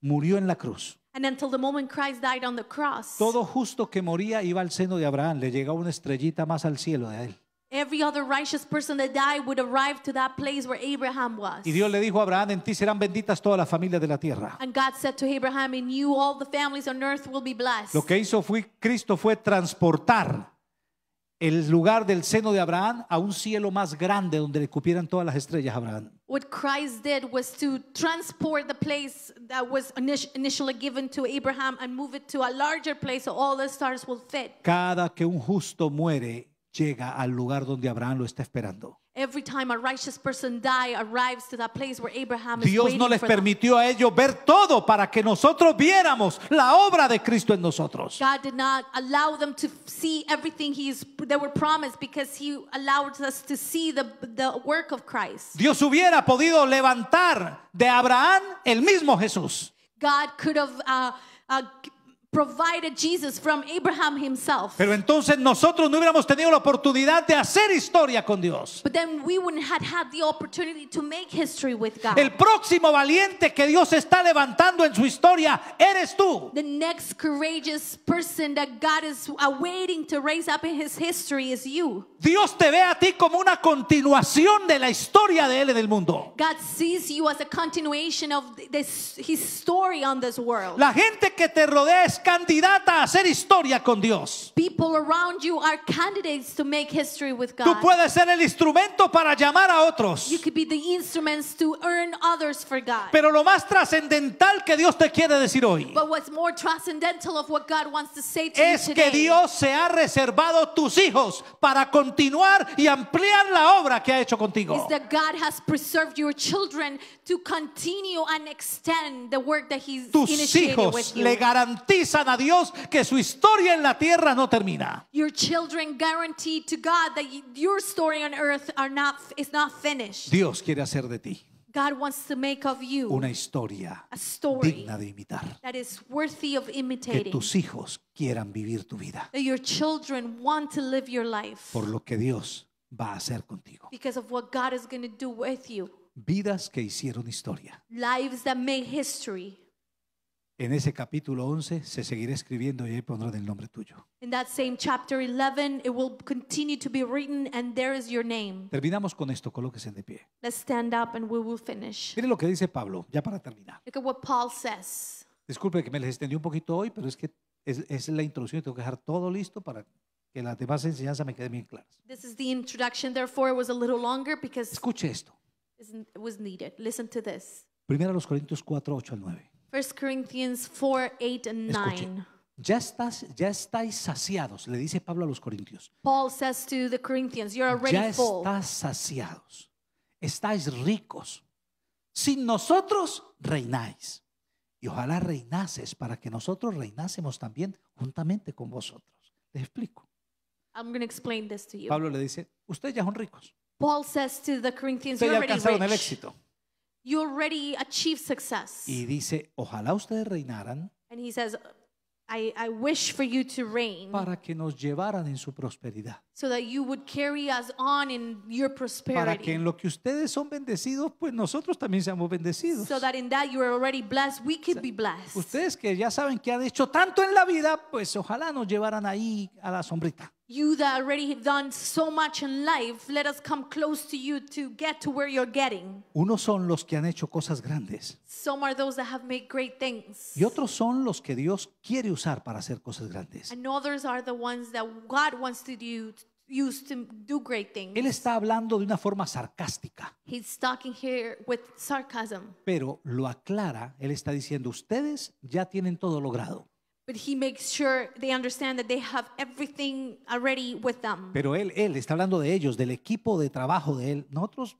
murió en la cruz, And until the moment Christ died on the cross, todo justo que moría iba al seno de Abraham, le llegaba una estrellita más al cielo de él. every other righteous person that died would arrive to that place where Abraham was. Y Dios le dijo a Abraham, en ti serán benditas todas las familias de la tierra. And God said to Abraham, In you all the families on earth will be blessed. Lo que hizo fue, Cristo fue transportar el lugar del seno de Abraham a un cielo más grande donde le cupieran todas las estrellas a Abraham. What Christ did was to transport the place that was initially given to Abraham and move it to a larger place so all the stars will fit. Cada que un justo muere, llega al lugar donde Abraham lo está esperando. Every time a righteous person die arrives to that place where Abraham is Dios waiting no les for permitió a ellos ver todo para que nosotros viéramos la obra de Cristo en nosotros. God did not allow them to see everything he's they were promised because he allowed us to see the the work of Christ. Dios hubiera podido levantar de Abraham el mismo Jesús. God could have uh, uh, provided Jesus from Abraham himself. Pero entonces nosotros no hubiéramos tenido la oportunidad de hacer historia con Dios. But then we wouldn't have had the opportunity to make history with God. El próximo valiente que Dios está levantando en su historia eres tú. the next courageous person that God is awaiting to raise up in his history is you. Dios te ve a ti como una continuación de la historia de Él en el mundo. God sees you as a continuation of this his story on this world. La gente que te rodea es candidata a hacer historia con Dios. People around you are candidates to make history with Tú God. puedes ser el instrumento para llamar a otros. You could be the instruments to earn others for God. Pero lo más trascendental que Dios te quiere decir hoy But what's more transcendental of what God wants to say to es you que Dios se ha reservado tus hijos para continuar y ampliar la obra que ha hecho contigo. is that God has preserved your children to continue and extend the work that He's Tus initiated hijos with you. le garantizan a Dios que su historia en la tierra no termina. Your children guarantee to God that your story on earth are not is not finished. Dios quiere hacer de ti God wants to make of you una historia a story digna de imitar. that is worthy of Que imitating. tus hijos quieran vivir tu vida That your children want to live your life por lo que Dios va a hacer contigo. because of what God is going to do with you. Vidas que hicieron historia. Lives that made history. En ese capítulo 11 se seguirá escribiendo y ahí pondrán el nombre tuyo. In that same chapter 11, it will continue to be written, and there is your name. Terminamos con esto, colóquese de pie. Let's stand up and we will finish. Mire lo que dice Pablo, ya para terminar. Look at what Paul says. Disculpe que me les extendí un poquito hoy, pero es que es, es la introducción y tengo que dejar todo listo para que las demás enseñanzas me queden bien claras. This is the introduction, therefore, it was a little longer because Escuche esto. it was needed. Listen to this. Primero los Corintios 4, 8 al 9. 1 Corinthians 4 8 and Escuche. 9. Ya, estás, ya estáis saciados, le dice Pablo a los Corintios. Paul says to the Corinthians, You're already Ya full. estás saciados, estáis ricos. Sin nosotros reináis. Y ojalá reinases para que nosotros reinásemos también juntamente con vosotros. Les explico. I'm going to explain this to you. Pablo le dice, ustedes ya son ricos. Paul says to the Corinthians, Ustedes ya alcanzaron el éxito. You already achieved success. Y dice, ojalá ustedes reinaran And he says, I, I wish for you to reign para que nos llevaran en su prosperidad. so that you would carry us on in your Para que prosperity. en lo que ustedes son bendecidos, pues nosotros también seamos bendecidos. So that in that you are already blessed, we could be blessed. Ustedes que ya saben que han hecho tanto en la vida, pues ojalá nos llevaran ahí a la sombrita. You that already have done so much in life, let us come close to you to get to where you're getting. Unos son los que han hecho cosas grandes Some are those that have made great things. y otros son los que Dios quiere usar para hacer cosas grandes. And others are the ones that God wants to do, use to do great things. Él está hablando de una forma sarcástica, He's talking here with sarcasm, pero lo aclara. Él está diciendo, ustedes ya tienen todo logrado. But he makes sure they understand that they have everything already with them. Pero él, él está hablando de ellos, del equipo de trabajo de él. Nosotros,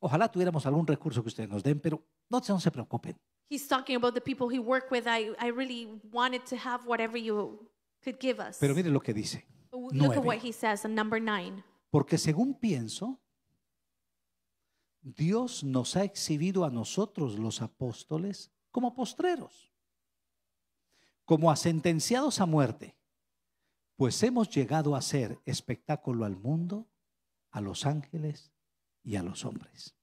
ojalá tuviéramos algún recurso que ustedes nos den, pero no, se- no se preocupen. He's talking about the people he worked with. I, I really wanted to have whatever you could give us. Pero mire lo que dice. Look at nueve. what he says in number nine. Porque según pienso, Dios nos ha exhibido a nosotros los apóstoles como postreros, como a sentenciados a muerte, pues hemos llegado a ser espectáculo al mundo, a los ángeles y a los hombres.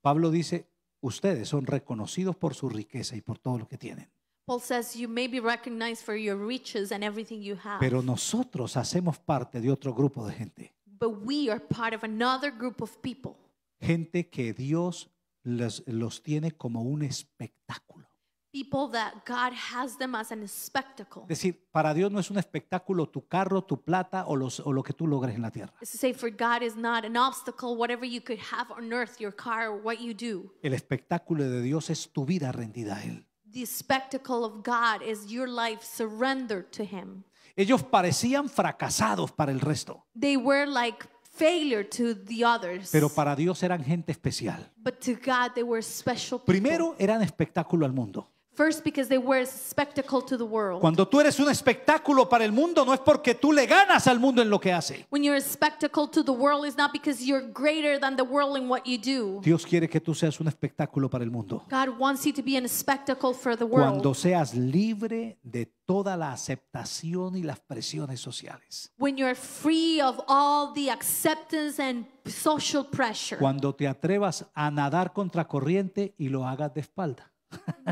Pablo dice, ustedes son reconocidos por su riqueza y por todo lo que tienen, Paul says, You may be recognized for your riches and everything you have, pero nosotros hacemos parte de otro grupo de gente. but we are part of another group of people. gente que Dios los, los tiene como un espectáculo. People that God has them as an spectacle. Es decir, para Dios no es un espectáculo tu carro, tu plata o, los, o lo que tú logres en la tierra. It's to say, for God is not an obstacle, whatever you could have on earth, your car, what you do. El espectáculo de Dios es tu vida rendida a Él. The spectacle of God is your life surrendered to Him. Ellos parecían fracasados para el resto, They were like failure to the others, pero para Dios eran gente especial. but to God they were special people. Primero eran espectáculo al mundo. First, because they were a spectacle to the world. Cuando tú eres un espectáculo para el mundo, no es porque tú le ganas al mundo en lo que hace. When you're a spectacle to the world, it's not because you're greater than the world in what you do. Dios quiere que tú seas un espectáculo para el mundo. God wants you to be a spectacle for the world. Cuando seas libre de toda la aceptación y las presiones sociales. when you're free of all the acceptance and social pressure. Cuando te atrevas a nadar contra corriente y lo hagas de espalda.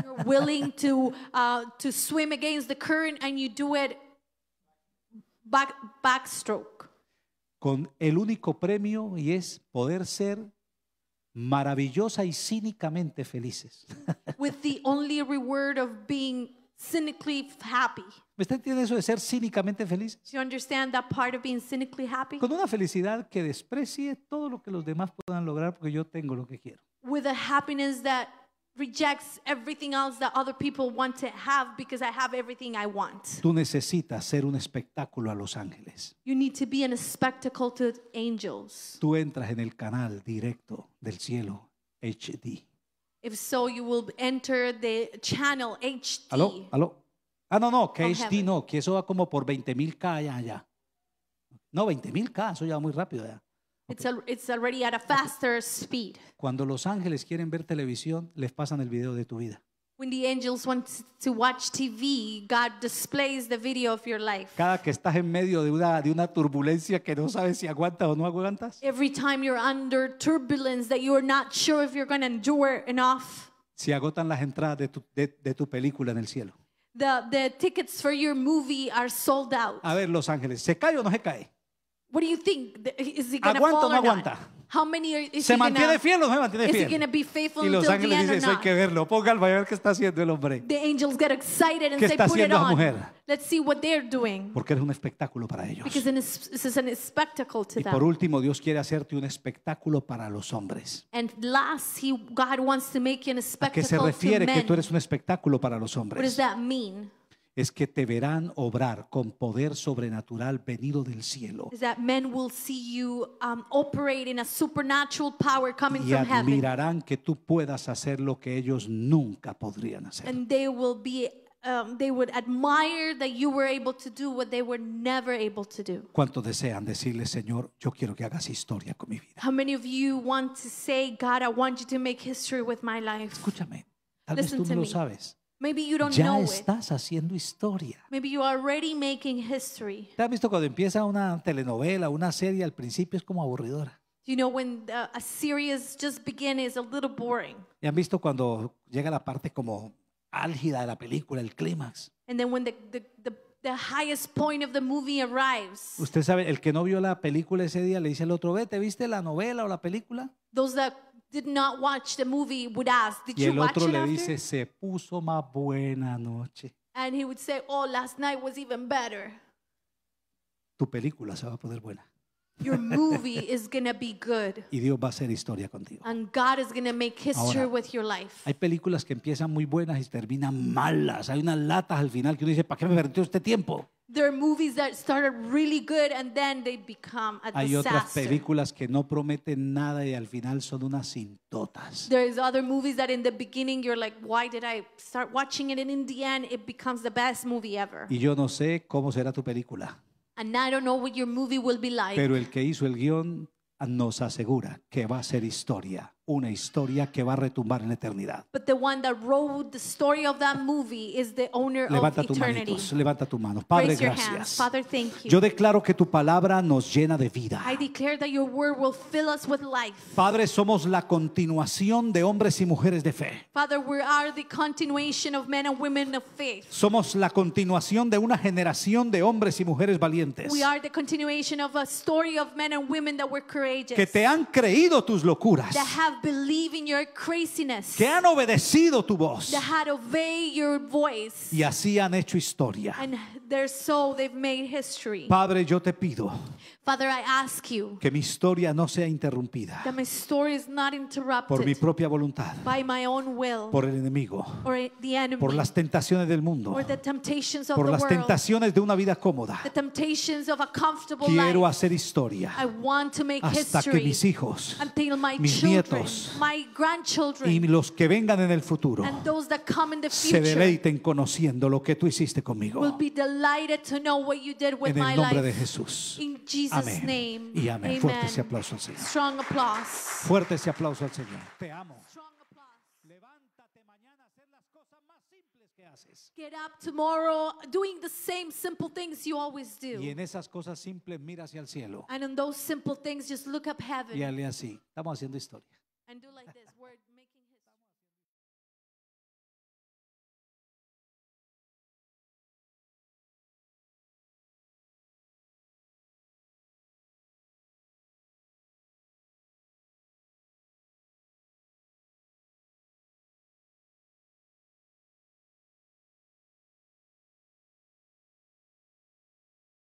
You're willing to uh, to swim against the current and you do it back backstroke Con el único premio y es poder ser maravillosa y cínicamente felices. with the only reward of being cynically happy. ¿Me está entendiendo eso de ser cínicamente? Do you understand that part of being cynically happy? Con una felicidad que desprecie todo lo que los demás puedan lograr porque yo tengo lo que quiero. With a happiness that rejects everything else that other people want to have because I have everything I want. Tú necesitas ser un espectáculo a los ángeles. You need to be a spectacle to angels. Tú entras en el canal directo del cielo HD. If so, you will enter the channel HD. ¿Aló? ¿Aló? Ah, no, no, que HD heaven. no, que eso va como por 20 mil K allá, allá. No, 20 mil K, eso ya va muy rápido ya. It's, al- it's already at a faster speed. Cuando los ángeles quieren ver televisión, les pasan el video de tu vida. When the angels want to watch TV, God displays the video of your life. Cada que estás en medio de una, de una turbulencia que no sabes si aguantas o no aguantas, Every time you're under turbulence that you're not sure if you're going to endure enough, se agotan las entradas de tu, de- de tu película en el cielo. the, the tickets for your movie are sold out. A ver, los ángeles, ¿se cae o no se cae? What do you think? Th- Is he going to ¿Aguanta o fall no or not? aguanta? How many are, is ¿Se he mantiene gonna, fiel o no se mantiene is he fiel? to be faithful Y los until the ángeles end dicen, eso hay not? que verlo. Póngalo a ver qué está haciendo el hombre. The angels get excited and ¿Qué say, está put it haciendo la on. mujer? Let's see what they're doing. Porque eres un espectáculo para ellos. Because this is a spectacle to Y por them. último, Dios quiere hacerte un espectáculo para los hombres. And last, he, God wants to make you a ¿A qué se spectacle to refiere que men. tú eres un espectáculo para los What does hombres? that mean? Es que te verán obrar con poder sobrenatural venido del cielo Is that men will see you um, operate in a supernatural power coming y from heaven. admirarán que tú puedas hacer lo que ellos nunca podrían hacer. And they will be, um, they would admire that you were able to do what they were never able to do. ¿Cuántos desean decirle, Señor, yo quiero que hagas historia con mi vida? How many of you want to say, God, I want you to make history with my life? Escúchame, tal vez Listen tú to no lo me. sabes, Maybe you don't Ya know it. estás haciendo historia. Maybe you are already making history. ¿Te has visto cuando empieza una telenovela, una serie, al principio es como aburridora? You know, when the, a series just begin is a little boring. ¿Y han visto cuando llega la parte como álgida de la película, el clímax? And then when the, the, the, the highest point of the movie arrives, Usted sabe, el que no vio la película ese día le dice al otro, ve, ¿te viste la novela o la película? those that did not watch the movie would ask, Did Y you el watch otro it le after? dice, se puso más buena noche. And he would say, Oh, last night was even better. Tu película se va a poner buena. Your movie is to be good. Y Dios va a hacer historia contigo. And God is to make history Ahora, with your life. Hay películas que empiezan muy buenas y terminan malas. Hay unas latas al final que uno dice, ¿para qué me perdió este tiempo? There are movies that started really good and then they become a Hay otras disaster. películas que no prometen nada y al final son unas cintotas. There's other movies that in the beginning you're like, why did I start watching it? And in the end, it becomes the best movie ever. Y yo no sé cómo será tu película, And I don't know what your movie will be like. pero el que hizo el guion nos asegura que va a ser historia, una historia que va a retumbar en la eternidad. But the one that wrote the story of that movie is the owner Levanta of tus eternity. manitos, levanta tus manos. Padre, gracias. Father. Yo declaro que tu palabra nos llena de vida. I declare that your word will fill us with life. Padre, somos la continuación de hombres y mujeres de fe. Father, we are the continuation of men and women of faith. Somos la continuación de una generación de hombres y mujeres valientes We are the continuation of a story of men and women that were courageous, que te han creído tus locuras, that have believed in your craziness, que han obedecido tu voz that had obeyed your voice, y así han hecho historia. and their soul they've made history. Padre, yo te pido Father, I ask you que mi historia no sea interrumpida that my story is not por mi interrupted propia voluntad, by my own will por el enemigo, or the enemy por las tentaciones del mundo, or the temptations of por the las world, tentaciones de una vida cómoda. the temptations of a comfortable Quiero life. hacer historia I want to make hasta que history mis hijos until my mis children, nietos my grandchildren, y los que vengan en el futuro and those that come in the se future deleiten conociendo lo que tú hiciste will conmigo. be delighted to know what you did with En my el nombre de life. Jesús. In Jesus' Amén. name. Y amén. Fuerte ese aplauso al Señor. Strong applause. Fuerte ese aplauso al Señor. Te amo. Levántate mañana a hacer las cosas más simples que haces. Get up tomorrow doing the same simple things you always do. Y en esas cosas simples mira hacia el cielo And in those simple things, just look up y heaven hazle así. Estamos haciendo historia. and do like.